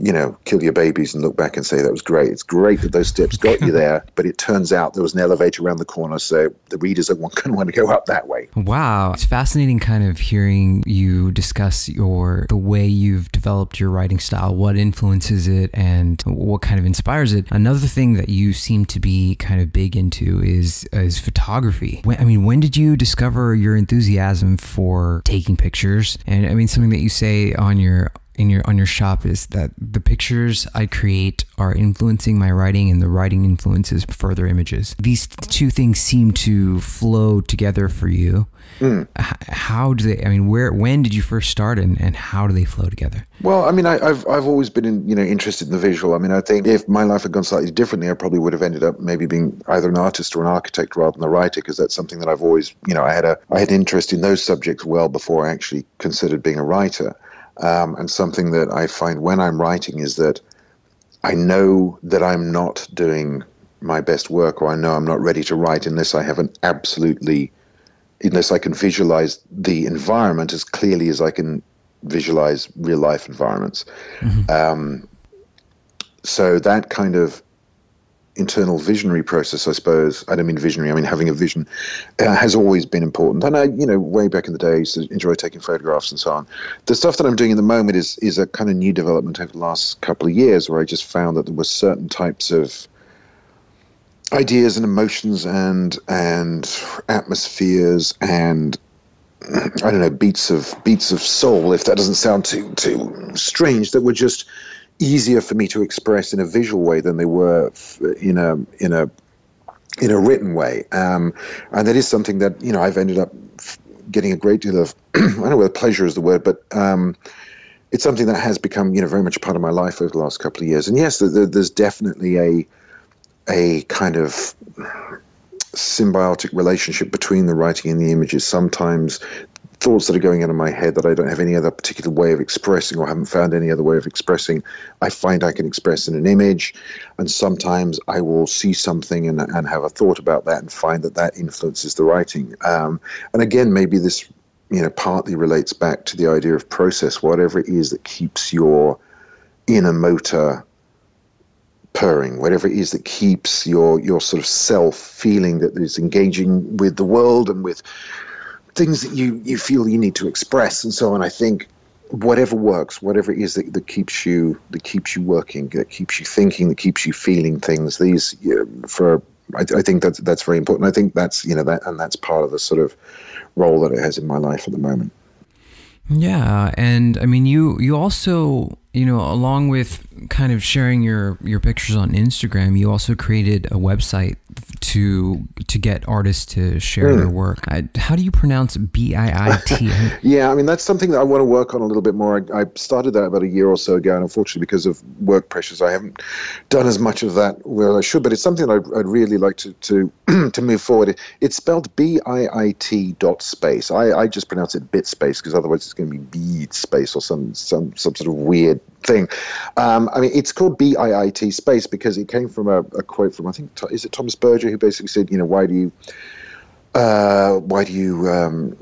[SPEAKER 3] you know, kill your babies and look back and say that was great. It's great that those steps got you there, but it turns out there was an elevator around the corner, so the readers are going to want to go up that way.
[SPEAKER 2] Wow, it's fascinating, kind of hearing you discuss your the way you've developed your writing style, what influences it, and what kind of inspires it. Another thing that you seem to be kind of big into is is photography. When, I mean, when did you discover your enthusiasm for taking pictures? And I mean, something that you say on your in your on your shop is that the pictures I create are influencing my writing and the writing influences further images. These two things seem to flow together for you. Mm. How do they I mean where when did you first start and, and how do they flow together?
[SPEAKER 3] Well, I mean I, have I've always been in, you know interested in the visual. I mean I think if my life had gone slightly differently I probably would have ended up maybe being either an artist or an architect rather than a writer because that's something that I've always you know I had a I had interest in those subjects well before I actually considered being a writer. Um, and something that I find when I'm writing is that I know that I'm not doing my best work, or I know I'm not ready to write unless I have an absolutely, unless I can visualize the environment as clearly as I can visualize real life environments. Mm-hmm. Um, so that kind of internal visionary process, I suppose. I don't mean visionary. I mean having a vision uh, has always been important. And I, you know, way back in the day, I used to enjoy taking photographs and so on. The stuff that I'm doing at the moment is is a kind of new development over the last couple of years, where I just found that there were certain types of ideas and emotions and and atmospheres and I don't know beats of beats of soul, if that doesn't sound too too strange, that were just easier for me to express in a visual way than they were in a in a in a written way. Um, and that is something that you know I've ended up getting a great deal of I don't know whether pleasure is the word, but um, it's something that has become you know very much part of my life over the last couple of years. And yes, there's definitely a a kind of symbiotic relationship between the writing and the images. Sometimes thoughts that are going on in my head that I don't have any other particular way of expressing or haven't found any other way of expressing, I find I can express in an image. And sometimes I will see something and, and have a thought about that and find that that influences the writing. Um, and again, maybe this you know partly relates back to the idea of process, whatever it is that keeps your inner motor purring, whatever it is that keeps your your sort of self feeling that is engaging with the world and with things that you, you feel you need to express and so on. I think whatever works, whatever it is that, that keeps you that keeps you working, that keeps you thinking, that keeps you feeling things. These you know, for I, I, think that's that's very important. I think that's you know that and that's part of the sort of role that it has in my life at the moment.
[SPEAKER 2] Yeah, and I mean you you also you know, along with kind of sharing your your pictures on Instagram, you also created a website to to get artists to share mm. their work. I, how do you pronounce B I I T?
[SPEAKER 3] Yeah, I mean that's something that I want to work on a little bit more. I, I, started that about a year or so ago, and unfortunately, because of work pressures, I haven't done as much of that where I should. But it's something I'd, I'd really like to to to move forward. It's spelled B I I T dot space. I, I just pronounce it bit space because otherwise it's going to be bead space or some some some sort of weird thing. Um, I mean, it's called B I I T space because it came from a, a quote from I think is it Thomas Berger who basically said, you know, why do you uh, why do you? Um,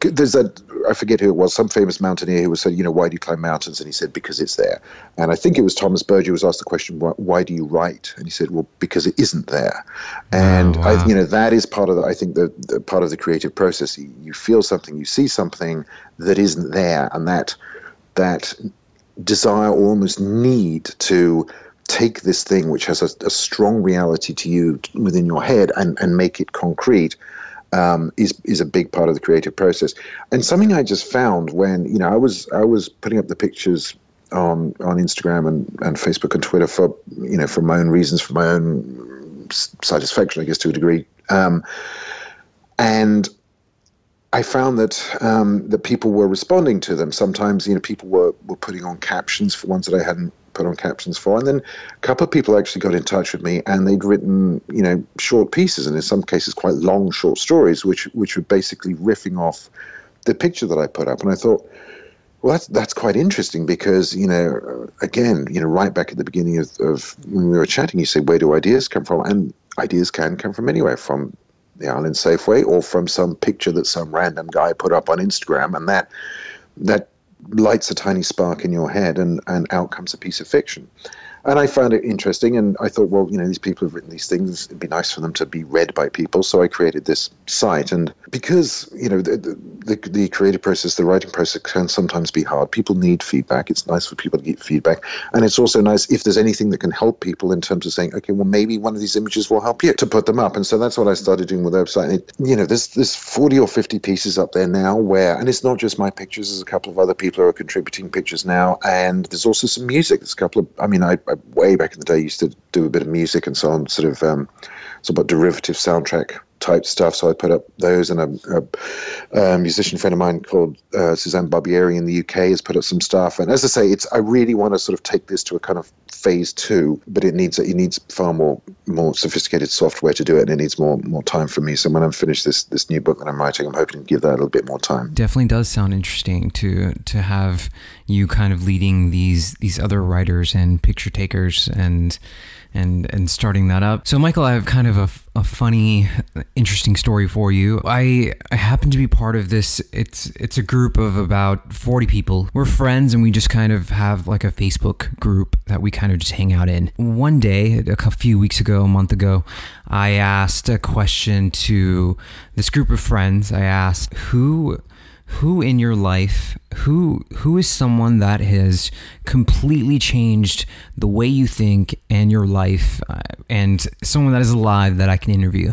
[SPEAKER 3] there's that I forget who it was, some famous mountaineer who was saying, you know, why do you climb mountains? And he said, because it's there. And I think it was Thomas Berger who was asked the question, why, why do you write? And he said, well, because it isn't there. And oh, wow. I, you know, that is part of the, I think the, the part of the creative process. You, you feel something, you see something that isn't there, and that that desire or almost need to take this thing which has a, a, strong reality to you within your head and, and make it concrete um, is is a big part of the creative process. And something I just found when you know I was I was putting up the pictures on on Instagram and, and Facebook and Twitter for you know for my own reasons for my own satisfaction I guess to a degree. Um, and I found that um, that people were responding to them. Sometimes, you know, people were, were putting on captions for ones that I hadn't put on captions for, and then a couple of people actually got in touch with me, and they'd written, you know, short pieces, and in some cases quite long short stories, which which were basically riffing off the picture that I put up. And I thought, well, that's that's quite interesting because you know, again, you know, right back at the beginning of, of when we were chatting, you say, where do ideas come from? And ideas can come from anywhere, from the Island Safeway or from some picture that some random guy put up on Instagram, and that that lights a tiny spark in your head, and and out comes a piece of fiction and I found it interesting. And I thought, well, you know, these people have written these things. It'd be nice for them to be read by people. So I created this site. And because you know the the, the creative process, the writing process can sometimes be hard. People need feedback. It's nice for people to get feedback, and it's also nice if there's anything that can help people in terms of saying, okay, well, maybe one of these images will help you to put them up. And so that's what I started doing with the website. It, you know, there's there's 40 or 50 pieces up there now where, and it's not just my pictures. There's a couple of other people who are contributing pictures now, and there's also some music. There's a couple of, I mean, I, I way back in the day used to do a bit of music and so on, sort of um, about derivative soundtrack type stuff. So I put up those, and a, a, a musician friend of mine called uh, Suzanne Barbieri in the UK has put up some stuff. And as I say, it's I really want to sort of take this to a kind of phase two, but it needs it needs far more more sophisticated software to do it, and it needs more more time for me. So when I'm finished this this new book that I'm writing, I'm hoping to give that a little bit more time.
[SPEAKER 2] Definitely does sound interesting to to have you kind of leading these these other writers and picture takers and and and starting that up. So, Michael, I have kind of a, a funny, interesting story for you. I I happen to be part of this. It's it's a group of about forty people. We're friends, and we just kind of have like a Facebook group that we kind of just hang out in. One day, a few weeks ago, a month ago, I asked a question to this group of friends. I asked who who in your life who who is someone that has completely changed the way you think and your life uh, and someone that is alive that I can interview?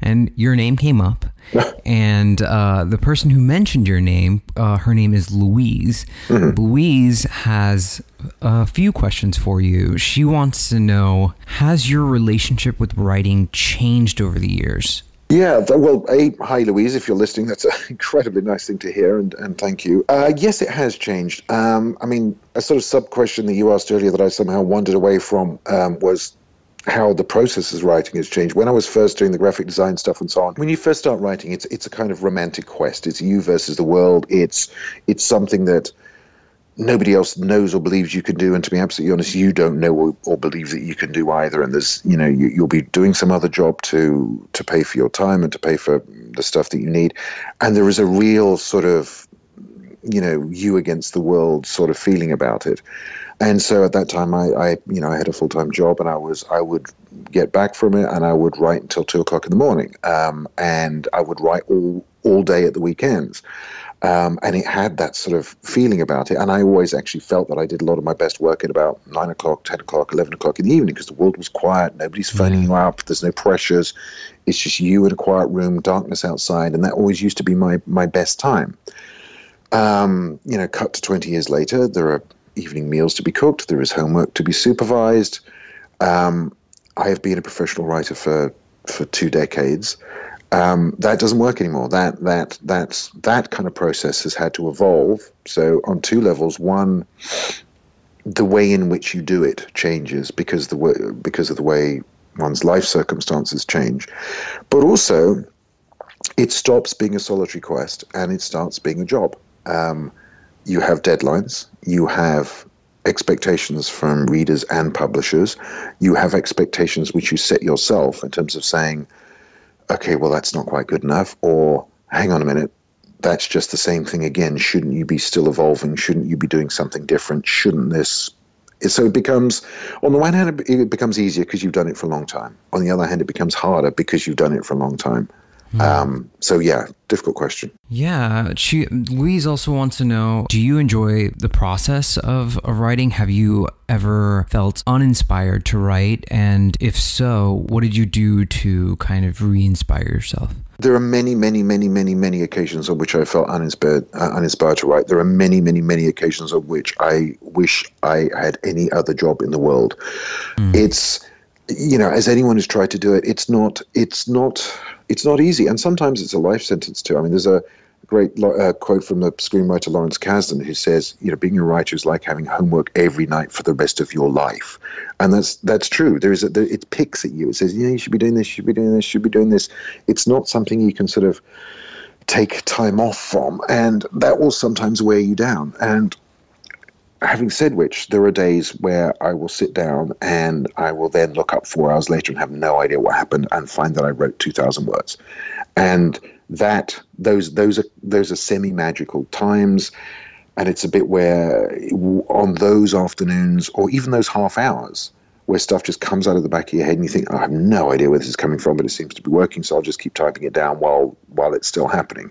[SPEAKER 2] And your name came up and uh, the person who mentioned your name uh, her name is Louise. Mm-hmm. Louise has a few questions for you. She wants to know has your relationship with writing changed over the years
[SPEAKER 3] yeah, well, a hi Louise, if you're listening, that's an incredibly nice thing to hear, and, and thank you. Uh, yes, it has changed. Um, I mean, a sort of sub question that you asked earlier that I somehow wandered away from um, was how the process of writing has changed. When I was first doing the graphic design stuff and so on, when you first start writing, it's it's a kind of romantic quest. It's you versus the world. It's it's something that nobody else knows or believes you can do. And to be absolutely honest, you don't know or, or believe that you can do either. And there's, you know, you, will be doing some other job to to pay for your time and to pay for the stuff that you need. And there is a real sort of, you know, you against the world sort of feeling about it. And so at that time, I, I you know, I had a full time job, and I was, I would get back from it, and I would write until two o'clock in the morning, um, and I would write all all day at the weekends. Um, and it had that sort of feeling about it. And I always actually felt that I did a lot of my best work at about nine o'clock, 10 o'clock, 11 o'clock in the evening because the world was quiet. Nobody's phoning you up. There's no pressures. It's just you in a quiet room, darkness outside. And that always used to be my, my best time. Um, you know, cut to 20 years later, there are evening meals to be cooked. There is homework to be supervised. Um, I have been a professional writer for for two decades. Um, that doesn't work anymore. That that that's that kind of process has had to evolve. So on two levels. One, the way in which you do it changes because the way, because of the way one's life circumstances change, but also it stops being a solitary quest and it starts being a job. Um, you have deadlines. You have expectations from readers and publishers. You have expectations which you set yourself in terms of saying okay, well, that's not quite good enough, or hang on a minute, that's just the same thing again. Shouldn't you be still evolving? Shouldn't you be doing something different? Shouldn't this? So it becomes, on the one hand, it becomes easier because you've done it for a long time. On the other hand, it becomes harder because you've done it for a long time. Mm. Um, so yeah, difficult question.
[SPEAKER 2] Yeah, she Louise also wants to know: Do you enjoy the process of, of writing? Have you ever felt uninspired to write? And if so, what did you do to kind of re-inspire yourself?
[SPEAKER 3] There are many, many, many, many, many occasions on which I felt uninspired, uh, uninspired to write. There are many, many, many occasions on which I wish I had any other job in the world. Mm. It's you know, as anyone who's tried to do it, it's not, it's not, it's not easy, and sometimes it's a life sentence too. I mean, there's a great uh, quote from the screenwriter Lawrence Kasdan who says, you know, being a writer is like having homework every night for the rest of your life, and that's that's true. There is a, there, it picks at you. It says, yeah, you should be doing this, you should be doing this, you should be doing this. It's not something you can sort of take time off from, and that will sometimes wear you down. And having said which, there are days where I will sit down and I will then look up four hours later and have no idea what happened and find that I wrote two thousand words, and that those those are those are semi magical times, and it's a bit where on those afternoons or even those half hours where stuff just comes out of the back of your head and you think, oh, I have no idea where this is coming from, but it seems to be working, so I'll just keep typing it down while while it's still happening.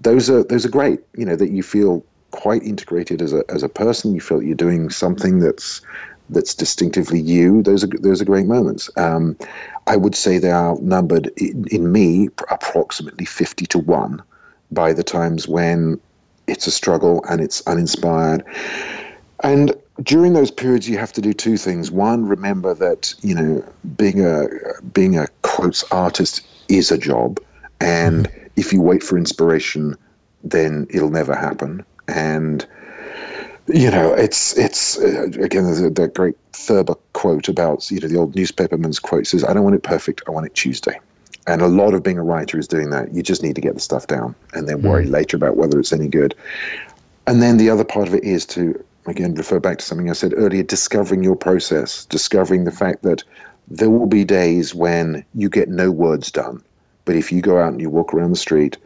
[SPEAKER 3] Those are those are great, you know, that you feel quite integrated as a as a person. You feel you're doing something that's that's distinctively you. Those are those are great moments. Um, I would say they are numbered in, in me approximately fifty to one by the times when it's a struggle and it's uninspired. And during those periods, you have to do two things. One, remember that you know being a being a quotes artist is a job, and if you wait for inspiration, then it'll never happen and you know, it's it's uh, again there's a, that great Thurber quote about you know the old newspaperman's quote says, "I don't want it perfect, I want it Tuesday." And a lot of being a writer is doing that. You just need to get the stuff down and then worry mm. later about whether it's any good. And then the other part of it is to again refer back to something I said earlier: discovering your process, discovering the fact that there will be days when you get no words done, but if you go out and you walk around the street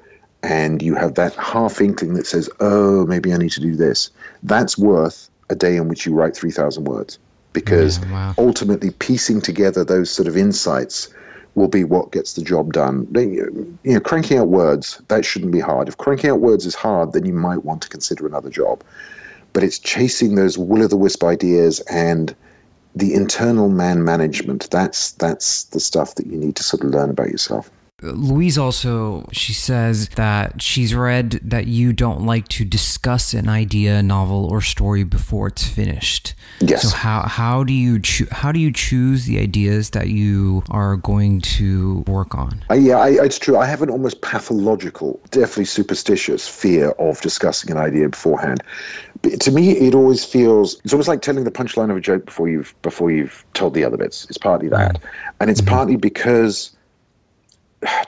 [SPEAKER 3] and you have that half inkling that says, oh, maybe I need to do this, that's worth a day in which you write 3,000 words. Because yeah, wow. ultimately, piecing together those sort of insights will be what gets the job done. You know, cranking out words, that shouldn't be hard. If cranking out words is hard, then you might want to consider another job. But it's chasing those will o' the wisp ideas and the internal man management. That's that's the stuff that you need to sort of learn about yourself.
[SPEAKER 2] Louise also she says that she's read that you don't like to discuss an idea, novel, or story before it's finished.
[SPEAKER 3] Yes.
[SPEAKER 2] So how how do you cho- how do you choose the ideas that you are going to work on?
[SPEAKER 3] Uh, yeah, I, it's true. I have an almost pathological, definitely superstitious fear of discussing an idea beforehand. But to me, it always feels it's almost like telling the punchline of a joke before you've before you've told the other bits. It's partly that, and it's mm-hmm. partly because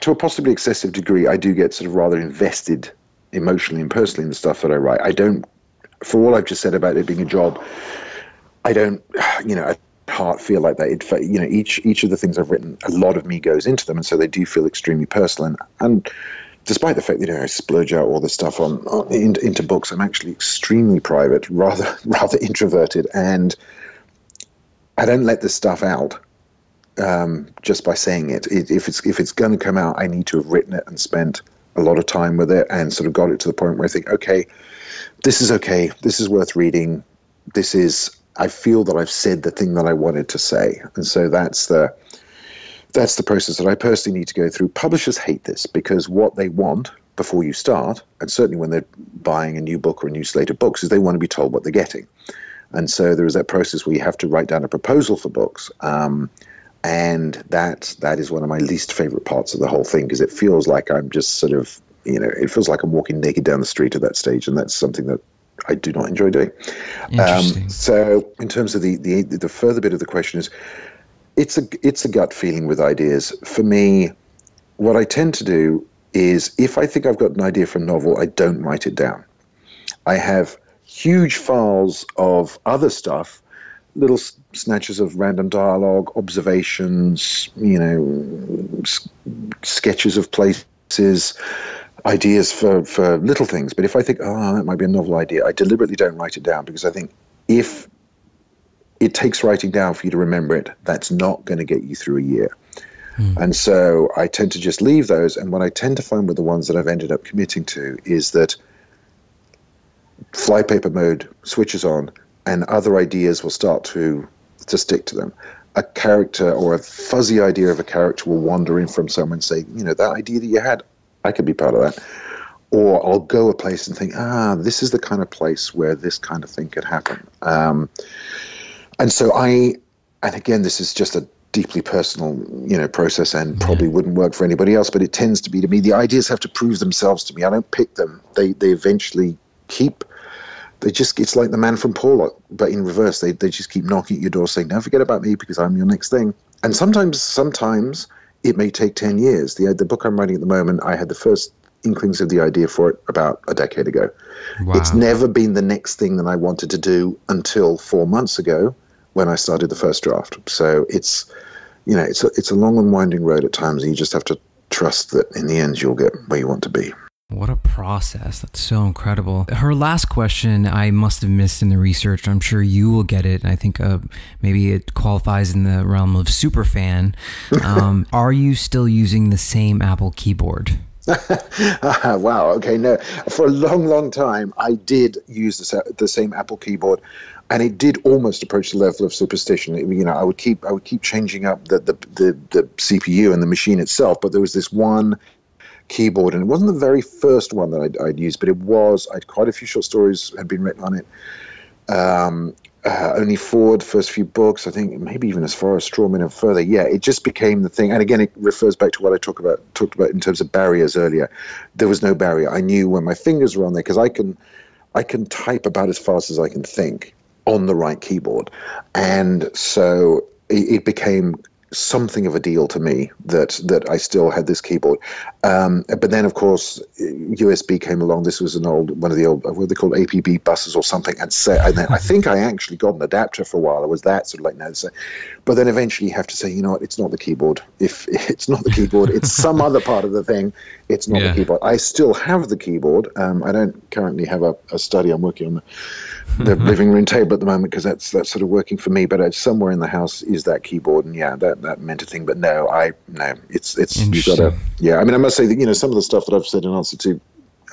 [SPEAKER 3] to a possibly excessive degree, I do get sort of rather invested emotionally and personally in the stuff that I write. I don't, for all I've just said about it being a job, I don't, you know, at heart feel like that. It, you know, each each of the things I've written, a lot of me goes into them, and so they do feel extremely personal. And, and despite the fact that you know I splurge out all this stuff on, on in, into books, I'm actually extremely private, rather rather introverted, and I don't let this stuff out um, just by saying it. it. If it's if it's going to come out, I need to have written it and spent a lot of time with it and sort of got it to the point where I think, okay, this is okay. This is worth reading. This is. I feel that I've said the thing that I wanted to say, and so that's the that's the process that I personally need to go through. Publishers hate this because what they want before you start, and certainly when they're buying a new book or a new slate of books, is they want to be told what they're getting. And so there is that process where you have to write down a proposal for books. Um, and that that is one of my least favorite parts of the whole thing because it feels like I'm just sort of you know it feels like I'm walking naked down the street at that stage, and that's something that I do not enjoy doing. Um, so in terms of the, the the further bit of the question is, it's a it's a gut feeling with ideas. For me, what I tend to do is if I think I've got an idea for a novel, I don't write it down. I have huge files of other stuff, little snatches of random dialogue, observations, you know, s- sketches of places, ideas for, for little things. But if I think, oh, that might be a novel idea, I deliberately don't write it down because I think if it takes writing down for you to remember it, that's not going to get you through a year. Hmm. And so I tend to just leave those. And what I tend to find with the ones that I've ended up committing to is that flypaper mode switches on and other ideas will start to to stick to them. A character or a fuzzy idea of a character will wander in from someone and say, you know, that idea that you had, I could be part of that. Or I'll go a place and think, ah, this is the kind of place where this kind of thing could happen. Um, and so I, and again, this is just a deeply personal, you know, process and probably wouldn't work for anybody else, but it tends to be to me. The ideas have to prove themselves to me. I don't pick them. They they eventually keep they just it's like the man from Porlock, but in reverse. They they just keep knocking at your door saying, "Don't forget about me because I'm your next thing." And sometimes sometimes it may take ten years. The the book I'm writing at the moment, I had the first inklings of the idea for it about a decade ago.
[SPEAKER 2] Wow.
[SPEAKER 3] It's never been the next thing that I wanted to do until four months ago when I started the first draft. So it's you know it's a, it's a long and winding road at times, and you just have to trust that in the end you'll get where you want to be.
[SPEAKER 2] What a process. That's so incredible. Her last question I must have missed in the research. I'm sure you will get it. I think uh, maybe it qualifies in the realm of super fan. Um, are you still using the same Apple keyboard?
[SPEAKER 3] wow. Okay. No, for a long, long time, I did use the, the same Apple keyboard, and it did almost approach the level of superstition. It- you know, I would keep I would keep changing up the the, the, the CPU and the machine itself, but there was this one keyboard, and it wasn't the very first one that I'd, I'd used, but it was. I'd quite a few short stories had been written on it. Um, uh, Only Forward, first few books, I think maybe even as far as Straw Men and further. Yeah, it just became the thing. And again, it refers back to what I talk about talked about in terms of barriers earlier. There was no barrier. I knew when my fingers were on there because I can, I can type about as fast as I can think on the right keyboard, and so it, it became something of a deal to me that that I still had this keyboard. Um, but then, of course, USB came along. This was an old one of the old what are they called APB buses or something. And so, and then I think I actually got an adapter for a while. I was that sort of like no. So, but then eventually you have to say, you know what? It's not the keyboard. If it's not the keyboard, it's some other part of the thing. It's not
[SPEAKER 2] Yeah.
[SPEAKER 3] the keyboard. I still have the keyboard. Um, I don't currently have a, a study. I'm working on the the living room table at the moment because that's that's sort of working for me. But somewhere in the house is that keyboard, and yeah, that that meant a thing. But no, I no, it's it's you've got to yeah. I mean, I must say that you know some of the stuff that I've said in answer to.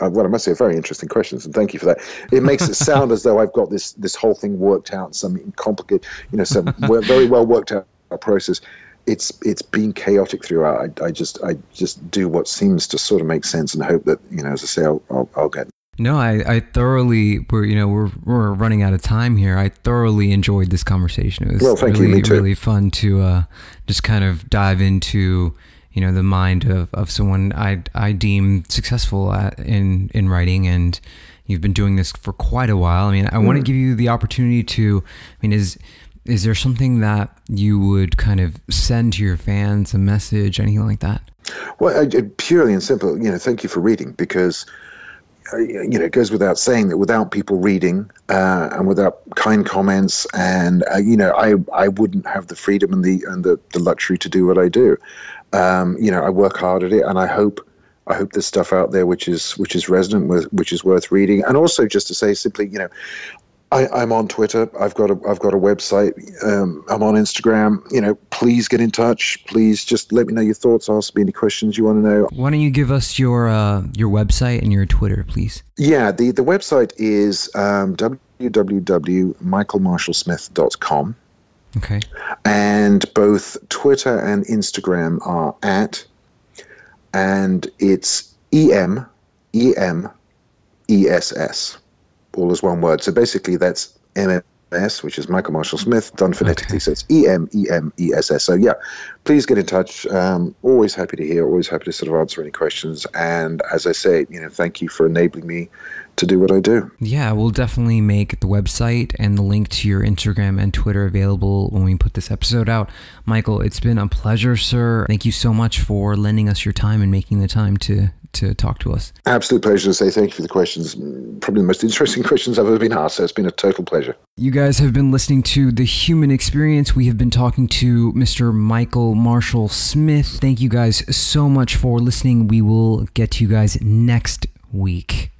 [SPEAKER 3] Uh, well, I must say, very interesting questions, and thank you for that. It makes it sound as though I've got this this whole thing worked out, some complicated, you know, some very well worked out process. It's it's been chaotic throughout. I, I just I just do what seems to sort of make sense, and hope that you know, as I say, I'll I'll, I'll get
[SPEAKER 2] No, I, I thoroughly we're you know we're we're running out of time here. I thoroughly enjoyed this conversation. It was
[SPEAKER 3] Well, thank you.
[SPEAKER 2] really
[SPEAKER 3] Me too.
[SPEAKER 2] really fun to uh, just kind of dive into you know the mind of, of someone I I deem successful at, in in writing and you've been doing this for quite a while. I mean, I
[SPEAKER 3] Mm.
[SPEAKER 2] want to give you the opportunity to. I mean, is is there something that you would kind of send to your fans, a message, anything like that?
[SPEAKER 3] Well, uh, purely and simple, you know, thank you for reading because, you know, it goes without saying that without people reading uh, and without kind comments and, uh, you know, I, I wouldn't have the freedom and the and the, the luxury to do what I do. Um, you know, I work hard at it and I hope I hope there's stuff out there which is which is resonant with which is worth reading. And also just to say simply, you know, I, I'm on Twitter. I've got a I've got a website. Um, I'm on Instagram. You know, please get in touch. Please just let me know your thoughts. Ask me any questions you want to know.
[SPEAKER 2] Why don't you give us your uh, your website and your Twitter, please?
[SPEAKER 3] Yeah, the the website is um, www.michaelmarshallsmith.com,
[SPEAKER 2] Okay.
[SPEAKER 3] and both Twitter and Instagram are at, and it's E M E M E S S, all as one word. So basically, that's M M S, which is Michael Marshall Smith, done phonetically. Okay. So it's E M E M E S S. So yeah, please get in touch. Um, always happy to hear. Always happy to sort of answer any questions. And as I say, you know, thank you for enabling me to do what I do.
[SPEAKER 2] Yeah, we'll definitely make the website and the link to your Instagram and Twitter available when we put this episode out. Michael, it's been a pleasure, sir. Thank you so much for lending us your time and making the time to to talk to us.
[SPEAKER 3] Absolute pleasure to say thank you for the questions. Probably the most interesting questions I've ever been asked. So it's been a total pleasure.
[SPEAKER 2] You guys have been listening to The Human Experience. We have been talking to Mr. Michael Marshall Smith. Thank you guys so much for listening. We will get to you guys next week.